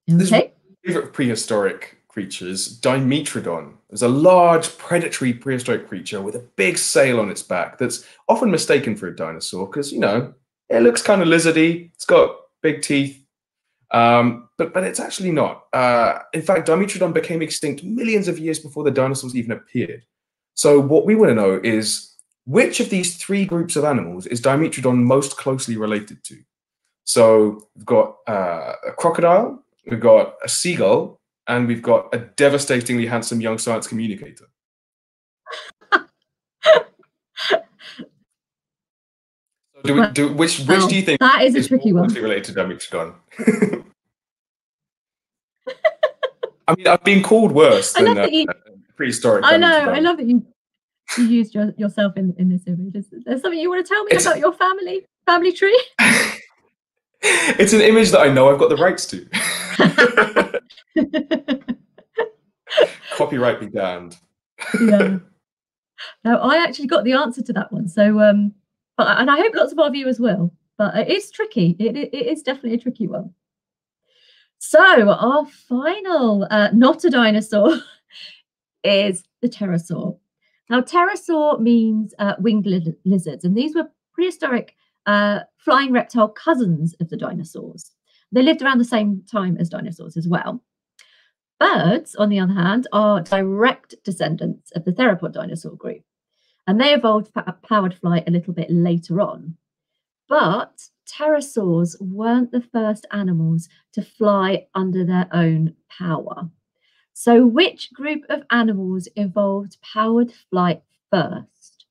Okay. favorite prehistoric creatures, Dimetrodon. It's a large predatory prehistoric creature with a big sail on its back that's often mistaken for a dinosaur because, you know, it looks kind of lizardy. It's got big teeth. Um, but but it's actually not. Uh, in fact, Dimetrodon became extinct millions of years before the dinosaurs even appeared. So what we want to know is which of these three groups of animals is Dimetrodon most closely related to? So we've got uh, a crocodile, we've got a seagull, and we've got a devastatingly handsome young science communicator. Do we do which which do you think that is a is tricky one. closely related to Dimetrodon? I mean, I've been called worse I than love uh, that you- prehistoric. I know. I love that you you used your, yourself in, in this image. Is there something you want to tell me It's- about your family family tree? it's an image that I know I've got the rights to. Copyright be damned. yeah. No, I actually got the answer to that one. So, um, but and I hope lots of our viewers will. But it is tricky. It, it, it is definitely a tricky one. So our final, uh, not a dinosaur, is the pterosaur. Now, pterosaur means uh, winged li- lizards, and these were prehistoric uh, flying reptile cousins of the dinosaurs. They lived around the same time as dinosaurs as well. Birds, on the other hand, are direct descendants of the theropod dinosaur group, and they evolved powered flight a little bit later on. But pterosaurs weren't the first animals to fly under their own power. So, which group of animals evolved powered flight first?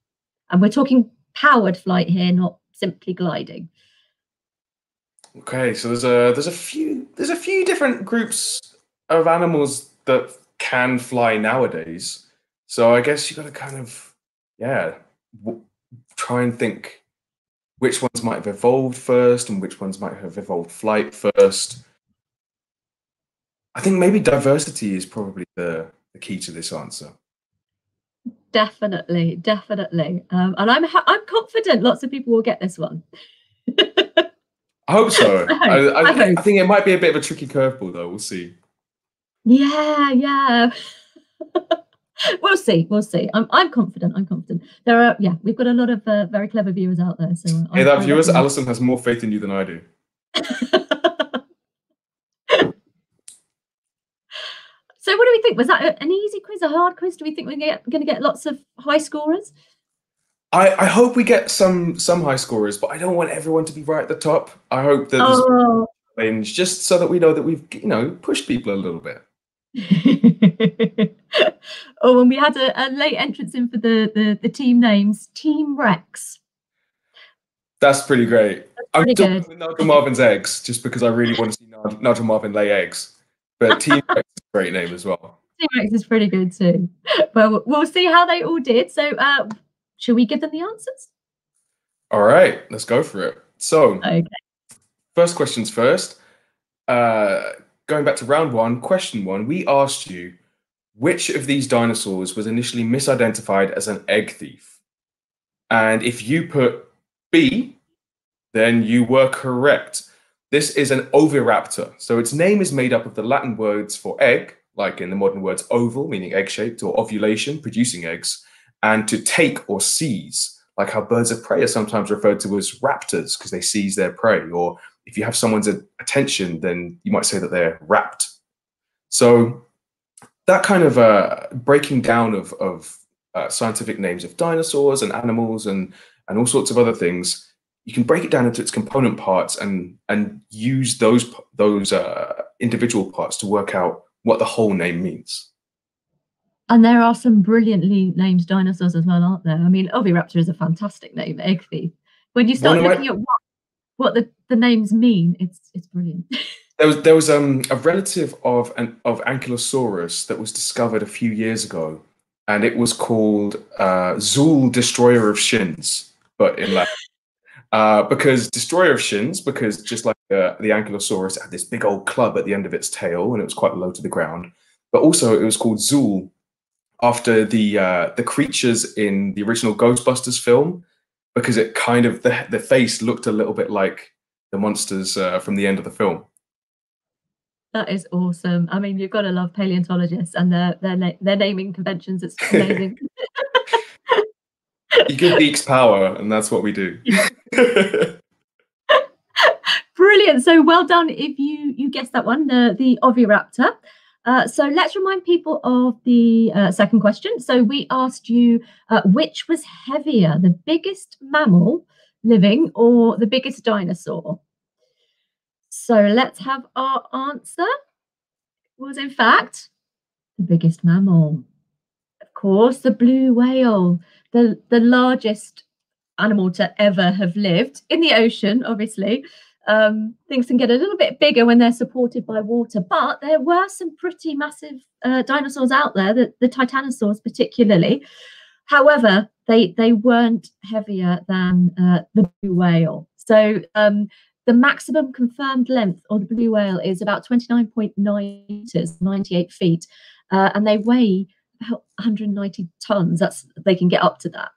And we're talking powered flight here, not simply gliding. Okay, so there's a there's a few there's a few different groups of animals that can fly nowadays. So I guess you got to kind of yeah w- try and think which ones might have evolved first and which ones might have evolved flight first. I think maybe diversity is probably the, the key to this answer. Definitely, definitely. Um, and I'm ha- I'm confident lots of people will get this one. I hope so. I I, I hope. I think it might be a bit of a tricky curveball though. We'll see. Yeah, yeah. we'll see. We'll see. I'm I'm confident. I'm confident. There are yeah, we've got a lot of uh, very clever viewers out there. So Hey, I- that I viewers, Alison has more faith in you than I do. so what do we think? Was that an easy quiz, a hard quiz? Do we think we're going to get lots of high scorers? I, I hope we get some some high scorers, but I don't want everyone to be right at the top. I hope that there's Oh. a range, just so that we know that we've you know pushed people a little bit. oh, and we had a, a late entrance in for the, the the team names. Team Rex. That's pretty great. I'm pretty still good. Nigel Marven's eggs, just because I really want to see Nigel- Nigel Marvin lay eggs. But Team Rex is a great name as well. Team Rex is pretty good too. Well, we'll see how they all did. So, uh, shall we give them the answers? All right, let's go for it. So, Okay. first questions first. Uh, going back to round one, question one, we asked you which of these dinosaurs was initially misidentified as an egg thief? And if you put B, then you were correct. This is an oviraptor. So its name is made up of the Latin words for egg, like in the modern words oval, meaning egg shaped, or ovulation, producing eggs, and to take or seize, like how birds of prey are sometimes referred to as raptors because they seize their prey. Or if you have someone's attention, then you might say that they're wrapped. So that kind of uh, breaking down of, of uh, scientific names of dinosaurs and animals and, and all sorts of other things you can break it down into its component parts and and use those those uh, individual parts to work out what the whole name means. And there are some brilliantly named dinosaurs as well, aren't there? I mean, Oviraptor is a fantastic name, egg thief. When you start of my- looking at what, what the, the names mean, it's it's brilliant. There was there was um, a relative of an of Ankylosaurus that was discovered a few years ago, and it was called uh, Zuul Destroyer of Shins, but in Latin. Uh, because destroyer of shins, because just like uh, the Ankylosaurus, had this big old club at the end of its tail, and it was quite low to the ground. But also, it was called Zuul after the uh, the creatures in the original Ghostbusters film, because it kind of the the face looked a little bit like the monsters uh, from the end of the film. that is awesome. I mean, you've got to love paleontologists and their their na- their naming conventions. It's amazing. You give geeks power, and that's what we do. Brilliant. So well done if you you guessed that one, the the Oviraptor. Uh, so let's remind people of the uh, second question. So we asked you uh, which was heavier, the biggest mammal living or the biggest dinosaur? So let's have our answer. Was in fact the biggest mammal. Of course, the blue whale, the, the largest animal to ever have lived in the ocean, obviously. Um, things can get a little bit bigger when they're supported by water, but there were some pretty massive uh, dinosaurs out there, the, the titanosaurs particularly. However, they they weren't heavier than uh, the blue whale. So um, the maximum confirmed length of the blue whale is about 29.9 meters, 98 feet, uh, and they weigh about 190 tons. That's they can get up to that.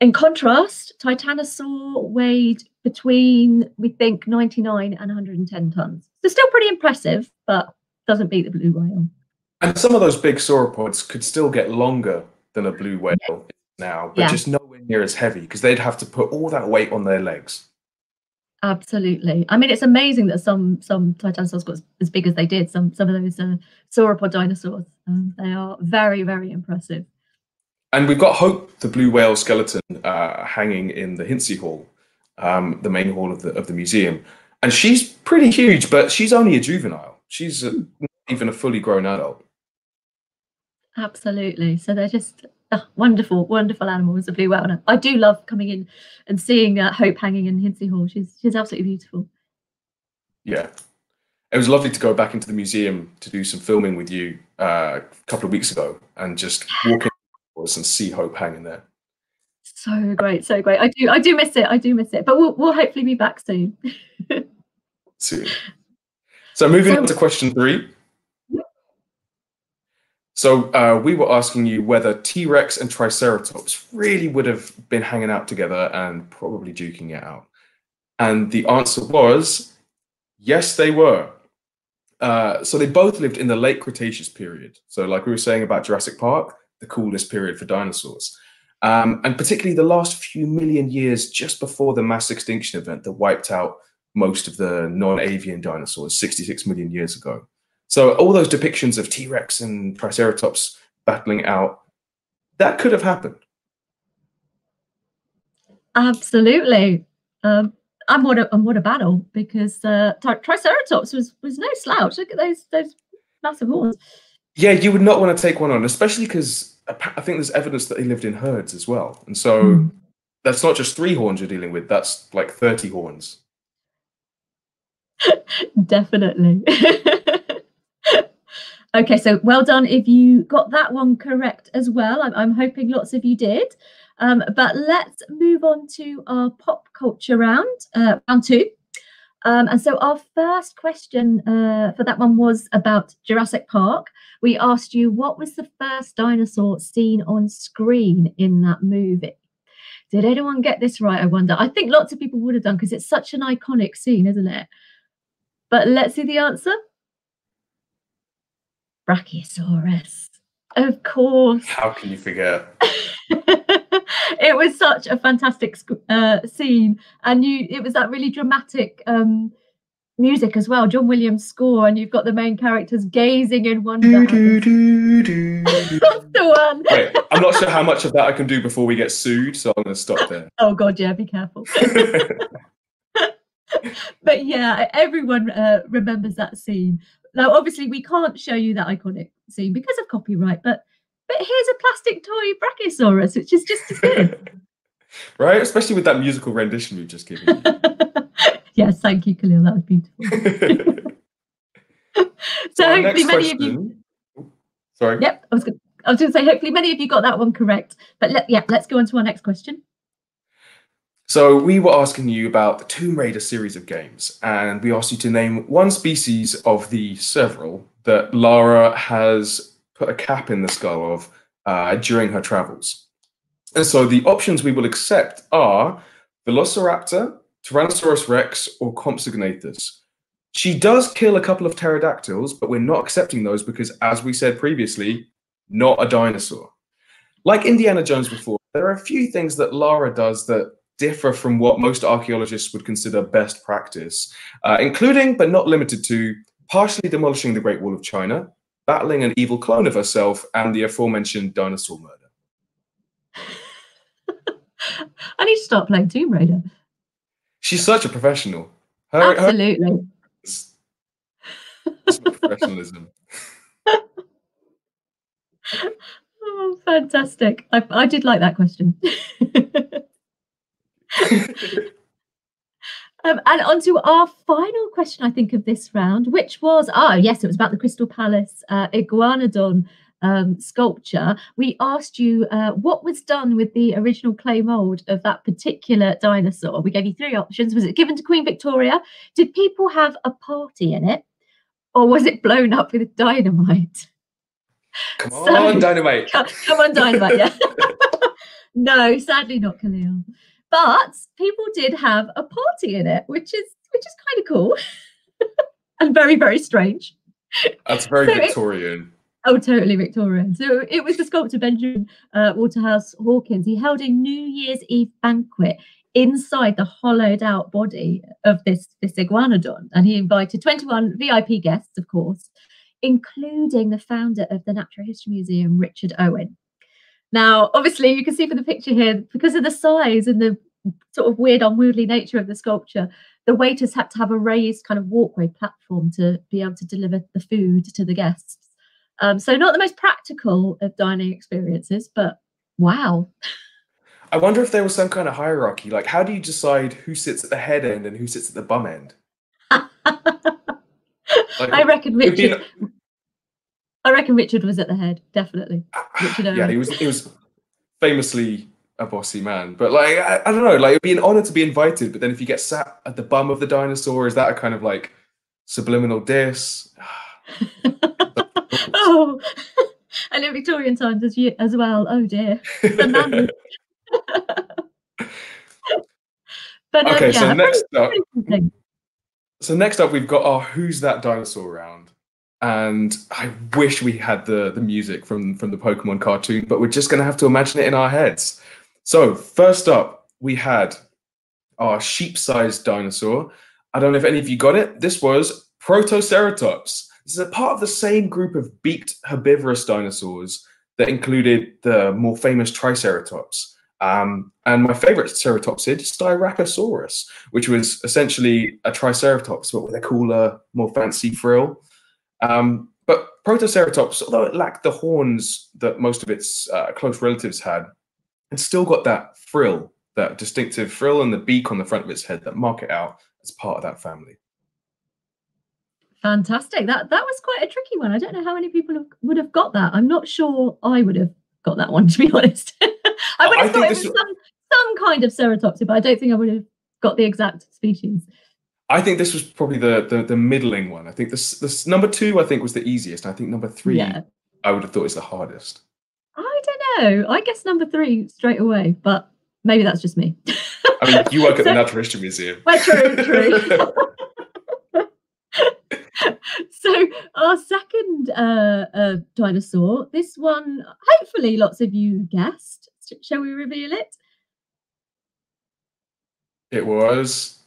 In contrast, Titanosaur weighed between, we think, 99 and 110 tons. So still pretty impressive, but doesn't beat the blue whale. And some of those big sauropods could still get longer than a blue whale now, but yeah. just nowhere near as heavy because they'd have to put all that weight on their legs. Absolutely. I mean, it's amazing that some some titanosaurs got as big as they did. Some some of those uh, sauropod dinosaurs. Um, they are very very impressive. And we've got Hope, the blue whale skeleton, uh, hanging in the Hintze Hall, um, the main hall of the of the museum. And she's pretty huge, but she's only a juvenile. She's a, not even a fully grown adult. Absolutely. So they're just oh, wonderful, wonderful animals, the blue whale. I do love coming in and seeing uh, Hope hanging in Hintze Hall. She's she's absolutely beautiful. Yeah, it was lovely to go back into the museum to do some filming with you uh, a couple of weeks ago and just walk in and see Hope hanging there. So great, so great. I do, I do miss it. I do miss it, but we'll we'll hopefully be back soon. soon. So moving so, on to question three. So uh, we were asking you whether T Rex and Triceratops really would have been hanging out together and probably duking it out. And the answer was yes, they were. Uh, so they both lived in the late Cretaceous period. So, like we were saying about Jurassic Park, the coolest period for dinosaurs. Um, and particularly the last few million years just before the mass extinction event that wiped out most of the non avian dinosaurs 66 million years ago. So all those depictions of T-Rex and Triceratops battling out, that could have happened. Absolutely. Um, and what a and what a battle because uh, Triceratops was was no slouch. Look at those those massive horns. Yeah, you would not want to take one on, especially because I think there's evidence that they lived in herds as well, and so mm. that's not just three horns you're dealing with. That's like thirty horns. Definitely. Okay, so well done if you got that one correct as well. I'm, I'm hoping lots of you did. Um, but let's move on to our pop culture round, uh, round two. Um, and so our first question uh, for that one was about Jurassic Park. We asked you what was the first dinosaur seen on screen in that movie? Did anyone get this right? I wonder. I think lots of people would have done because it's such an iconic scene, isn't it? But let's see the answer. Brachiosaurus. Of course. How can you forget? it was such a fantastic uh, scene, and you it was that really dramatic um, music as well, John Williams score, and you've got the main characters gazing in wonder. Do, do, do, the one. Wait, I'm not sure how much of that I can do before we get sued, so I'm going to stop there. Oh God, yeah, be careful. but yeah, everyone uh, remembers that scene. Now, obviously, we can't show you that iconic scene because of copyright, but but here's a plastic toy Brachiosaurus, which is just as good. right, especially with that musical rendition we've just given you. yes, thank you, Khalil. That was beautiful. so, hopefully, many question... of you. Sorry. Yep, I was going. I was going to say, hopefully, many of you got that one correct. But let, yeah, let's go on to our next question. So we were asking you about the Tomb Raider series of games, and we asked you to name one species of the several that Lara has put a cap in the skull of uh, during her travels. And so the options we will accept are Velociraptor, Tyrannosaurus Rex, or Compsognathus. She does kill a couple of pterodactyls, but we're not accepting those because, as we said previously, not a dinosaur. Like Indiana Jones before, there are a few things that Lara does that differ from what most archaeologists would consider best practice, uh, including but not limited to partially demolishing the Great Wall of China, battling an evil clone of herself, and the aforementioned dinosaur murder. I need to start playing Tomb Raider. She's such a professional. Her, her- Absolutely. it's- it's professionalism. Oh, fantastic. I, I did like that question. um, and on to our final question, I think, of this round, which was oh, yes, it was about the Crystal Palace uh, Iguanodon um, sculpture. We asked you uh, what was done with the original clay mold of that particular dinosaur. We gave you three options. Was it given to Queen Victoria? Did people have a party in it? Or was it blown up with dynamite? Come So- on, dynamite. Come, come on, Dynamite. Yeah. no, sadly not Khalil. But people did have a party in it, which is which is kind of cool and very very strange. That's very So it- Victorian. Oh, totally Victorian. So it was the sculptor Benjamin uh, Waterhouse Hawkins. He held a New Year's Eve banquet inside the hollowed out body of this this iguanodon, and he invited 21 VIP guests, of course, including the founder of the Natural History Museum, Richard Owen. Now, obviously, you can see from the picture here, because of the size and the sort of weird, unwieldy nature of the sculpture, the waiters had to have a raised kind of walkway platform to be able to deliver the food to the guests. Um, so, not the most practical of dining experiences, but wow. I wonder if there was some kind of hierarchy. Like, how do you decide who sits at the head end and who sits at the bum end? Like, I reckon be Richard. I reckon Richard was at the head, definitely. Richard yeah, he was. He was famously a bossy man. But like, I, I don't know. Like, it'd be an honor to be invited. But then, if you get sat at the bum of the dinosaur, is that a kind of like subliminal diss? Oh, and in Victorian times as, you, as well. Oh dear. The but um, okay, yeah, so next up, pretty cool thing. so next up, we've got our "Who's That Dinosaur" round, and I wish we had the the music from from the Pokemon cartoon, but we're just gonna have to imagine it in our heads. So first up, we had our sheep-sized dinosaur. I don't know if any of you got it. This was Protoceratops. This is a part of the same group of beaked herbivorous dinosaurs that included the more famous Triceratops. Um, and my favorite ceratopsid, Styracosaurus, which was essentially a Triceratops, but with a cooler, more fancy frill. Um, but Protoceratops, although it lacked the horns that most of its uh, close relatives had, it still got that frill, that distinctive frill and the beak on the front of its head that mark it out as part of that family. Fantastic. That that was quite a tricky one. I don't know how many people have, would have got that. I'm not sure I would have got that one, to be honest. I would have think thought it was some, some kind of ceratopsid, but I don't think I would have got the exact species. I think this was probably the the, the middling one. I think this this number two I think was the easiest. I think number three Yeah. I would have thought is the hardest. I don't know. I guess number three straight away, but maybe that's just me. I mean, you work at the Natural History Museum. Well, true, true. so our second uh, uh, dinosaur, this one, hopefully lots of you guessed. Shall we reveal it? it was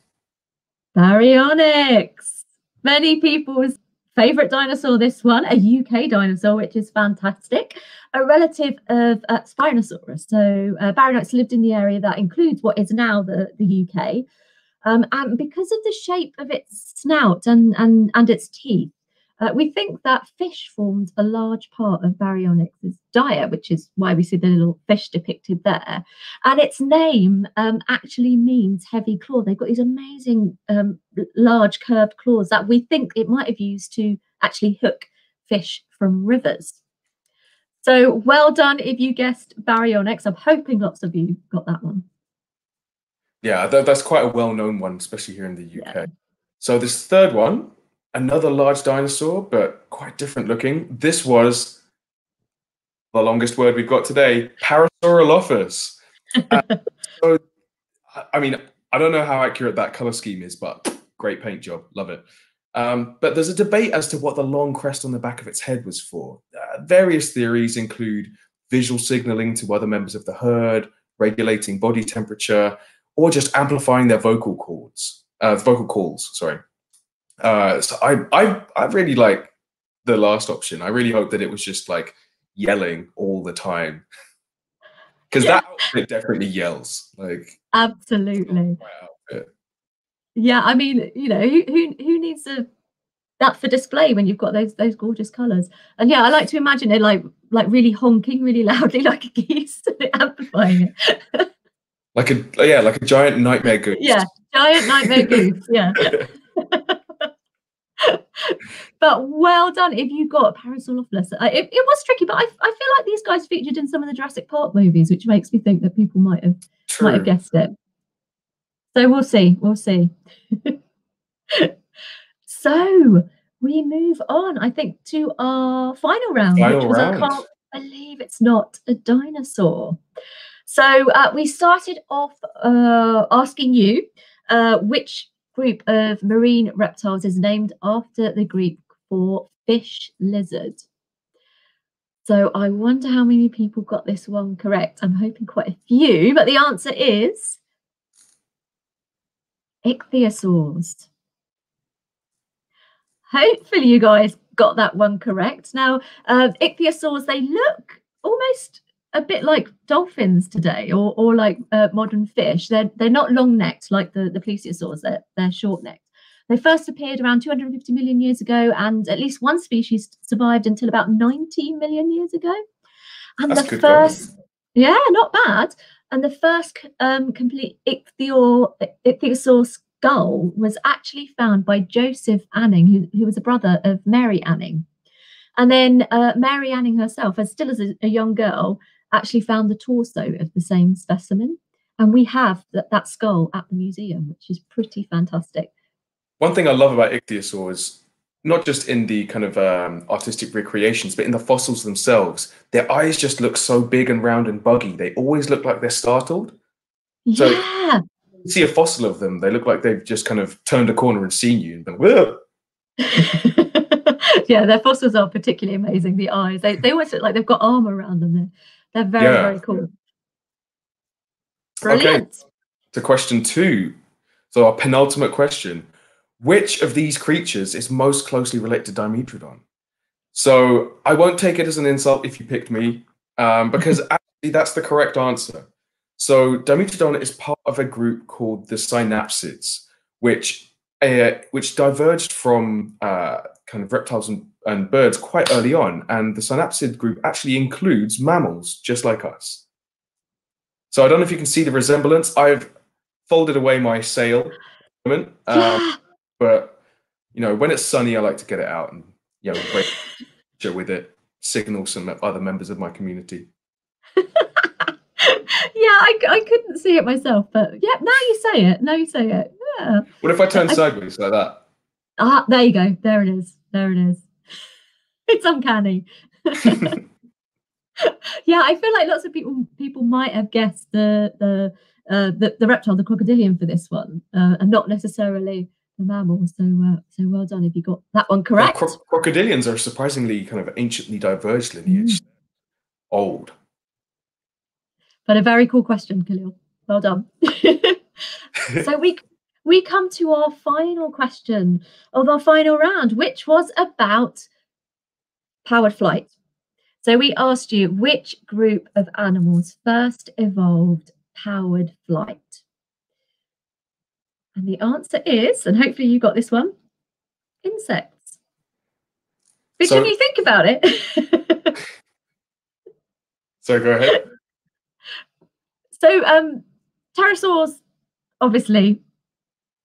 Baryonyx. Many people's favorite dinosaur, this one, a UK dinosaur, which is fantastic, a relative of uh, Spinosaurus. So uh, Baryonyx lived in the area that includes what is now the, the UK. Um, and because of the shape of its snout and, and, and its teeth, uh, we think that fish formed a large part of Baryonyx's diet, which is why we see the little fish depicted there. And its name um, actually means heavy claw. They've got these amazing um, large curved claws that we think it might have used to actually hook fish from rivers. So well done if you guessed Baryonyx. I'm hoping lots of you got that one. yeah, that, that's quite a well-known one, especially here in the UK. Yeah. So this third one, another large dinosaur, but quite different looking. This was the longest word we've got today, Parasaurolophus. Uh, so, I- mean, I don't know how accurate that color scheme is, but great paint job, love it. Um, but there's a debate as to what the long crest on the back of its head was for. Uh, various theories include visual signaling to other members of the herd, regulating body temperature, or just amplifying their vocal cords, uh, vocal calls. Sorry. Uh, so I, I, I really like the last option. I really hope that it was just like yelling all the time, because Yeah. that outfit definitely yells. Like Absolutely. Yeah, I mean, you know, who who who needs a that for display when you've got those those gorgeous colours? And yeah, I like to imagine it like like really honking really loudly like a geese, amplifying it. like a yeah, like a giant nightmare goose. Yeah, giant nightmare goose. Yeah. But well done if you got Parasaurolophus. Uh, It, it was tricky, but I, I feel like these guys featured in some of the Jurassic Park movies, which makes me think that people might have might have guessed it. So we'll see. We'll see. so we move on, I think, to our final round, Final which was I can't believe it's not a dinosaur. So uh, we started off uh, asking you uh, which group of marine reptiles is named after the Greek for fish lizard. So I wonder how many people got this one correct. I'm hoping quite a few, but the answer is ichthyosaurs. Hopefully, you guys got that one correct. Now, uh, ichthyosaurs, they look almost a bit like dolphins today, or or like uh, modern fish. They're they're not long necked like the the plesiosaurs. They're they're short necked. They first appeared around 250 million years ago, and at least one species survived until about 90 million years ago. And That's the first, yeah, not bad. And the first um, complete ichthyor, ichthyosaur skull was actually found by Joseph Anning, who, who was a brother of Mary Anning. And then uh, Mary Anning herself, as still as a, a young girl, actually found the torso of the same specimen. And we have that, that skull at the museum, which is pretty fantastic. One thing I love about ichthyosaurs, not just in the kind of um, artistic recreations, but in the fossils themselves, their eyes just look so big and round and buggy. They always look like they're startled. So- yeah. You see a fossil of them, they look like they've just kind of turned a corner and seen you and been, "Whoa." yeah, their fossils are particularly amazing. The eyes, they, they always look like they've got armor around them. They're, they're very, Yeah. very cool. Okay. Brilliant. to question two. So our penultimate question: Which of these creatures is most closely related to Dimetrodon? So I won't take it as an insult if you picked me, um, because actually that's the correct answer. So Dimetrodon is part of a group called the Synapsids, which uh, which diverged from uh, kind of reptiles and, and birds quite early on, and the Synapsid group actually includes mammals just like us. So I don't know if you can see the resemblance. I've folded away my sail, at the moment, um, but you know when it's sunny, I like to get it out and you know wait with it, signal some other members of my community. yeah, I, I couldn't see it myself, but yeah, now you say it. Now you say it. Yeah. What if I turn I- sideways like that? Ah, there you go. There it is. There it is. It's uncanny. yeah, I feel like lots of people people might have guessed the the uh, the, the reptile, the crocodilian, for this one, uh, and not necessarily the mammal. So uh, so well done if you got that one Well, correct. cro- crocodilians are surprisingly kind of anciently diverged lineage. Old. but a very cool question, Khalil. Well done. so we we come to our final question of our final round, which was about powered flight. So we asked you which group of animals first evolved powered flight. And the answer is, and hopefully you got this one, insects. But So- when you think about it, So go ahead. So, um, pterosaurs, obviously,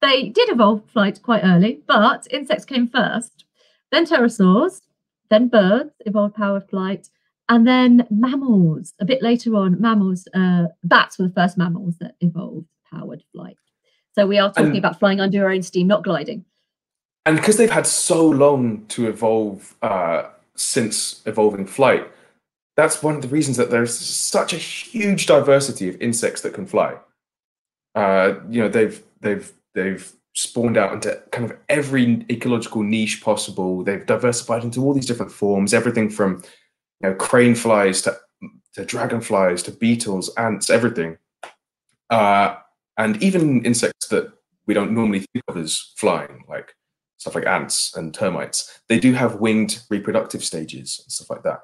they did evolve flight quite early, but insects came first. Then pterosaurs, then birds evolved powered flight, and then mammals. A bit later on, mammals, uh, bats were the first mammals that evolved powered flight. So we are talking And- about flying under our own steam, not gliding. And because they've had so long to evolve uh, since evolving flight, that's one of the reasons that there's such a huge diversity of insects that can fly. Uh, you know, they've they've they've spawned out into kind of every ecological niche possible. They've diversified into all these different forms, everything from you know crane flies to to dragonflies to beetles, ants, everything. Uh, and even insects that we don't normally think of as flying, like stuff like ants and termites, they do have winged reproductive stages and stuff like that.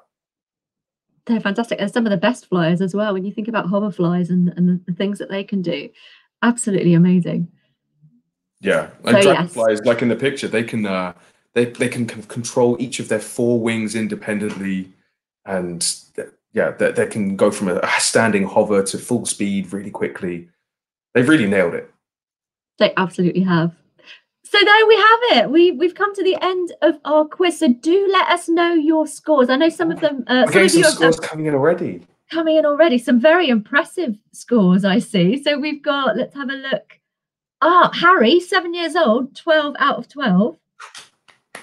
They're fantastic. And some of the best flyers as well. When you think about hoverflies and, and the things that they can do, absolutely amazing. Yeah, and So, dragonflies, like in the picture, they can uh, they they can kind of control each of their four wings independently, and yeah, they, they can go from a standing hover to full speed really quickly. They've really nailed it. They absolutely have. So there we have it. We we've come to the end of our quiz. So do let us know your scores. I know some of them. Uh, some of some you scores have coming in already. coming in already. Some very impressive scores I see. So we've got. Let's have a look. Ah, Harry, seven years old, twelve out of twelve.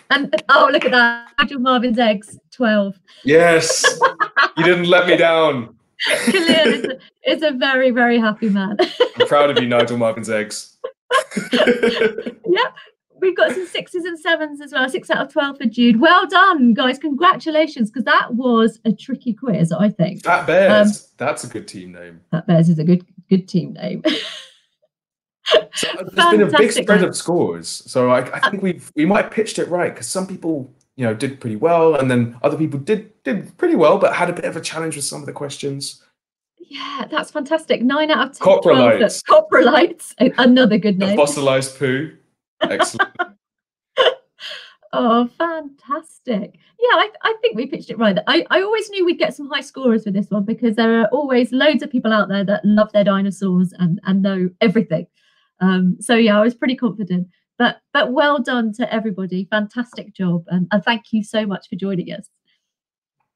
And oh, look at that, Nigel Marven's eggs, twelve. Yes, you didn't let me down. Khalil is a, is a very very happy man. I'm proud of you, Nigel Marven's eggs. Yep, we've got some sixes and sevens as well. Six out of twelve for Jude. Well done, guys! Congratulations, because that was a tricky quiz. I think Fat Bears. That's a good team name. that Bears is a good good team name. So uh, there's been a big spread of scores. So I, I think we we might have pitched it right because some people you know did pretty well, and then other people did did pretty well, but had a bit of a challenge with some of the questions. yeah, that's fantastic. Nine out of ten. Coprolites. Coprolites. Another good The name. fossilized poo. Excellent. Oh, fantastic. Yeah, I, I think we pitched it right. I, I always knew we'd get some high scorers with this one because there are always loads of people out there that love their dinosaurs and, and know everything. Um, so yeah, I was pretty confident. But but well done to everybody. Fantastic job. And, and thank you so much for joining us.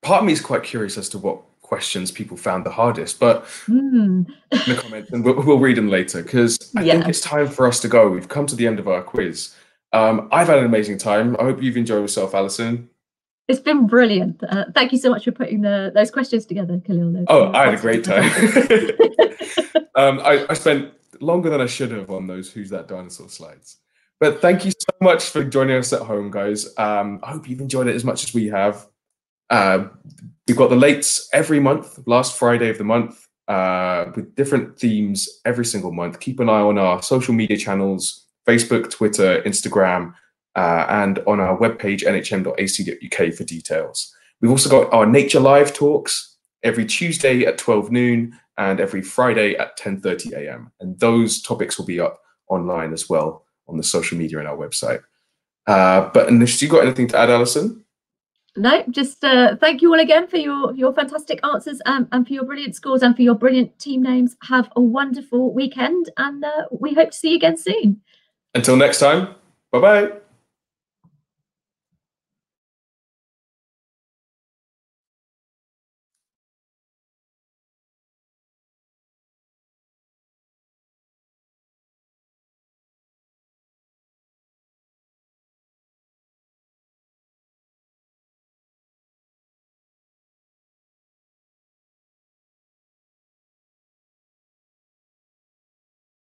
Part of me is quite curious as to what questions people found the hardest, but in the comments, and we'll, we'll read them later because I think it's time for us to go. We've come to the end of our quiz. Um, I've had an amazing time. I hope you've enjoyed yourself, Alison. It's been brilliant. Uh, thank you so much for putting the, those questions together, Khalil. Oh, I had a great time. um, I, I spent longer than I should have on those Who's That Dinosaur slides. But thank you so much for joining us at home, guys. Um, I hope you've enjoyed it as much as we have. Uh, we've got the lates every month, last Friday of the month, uh, with different themes every single month. Keep an eye on our social media channels Facebook, Twitter, Instagram, uh, and on our webpage, nhm.ac.uk, for details. We've also got our Nature Live talks every Tuesday at 12 noon and every Friday at 10:30 a.m. And those topics will be up online as well on the social media and our website. Uh, but unless you got anything to add, Alison? No, just uh, thank you all again for your your fantastic answers um, and for your brilliant scores and for your brilliant team names. Have a wonderful weekend, and uh, we hope to see you again soon. Until next time, bye bye.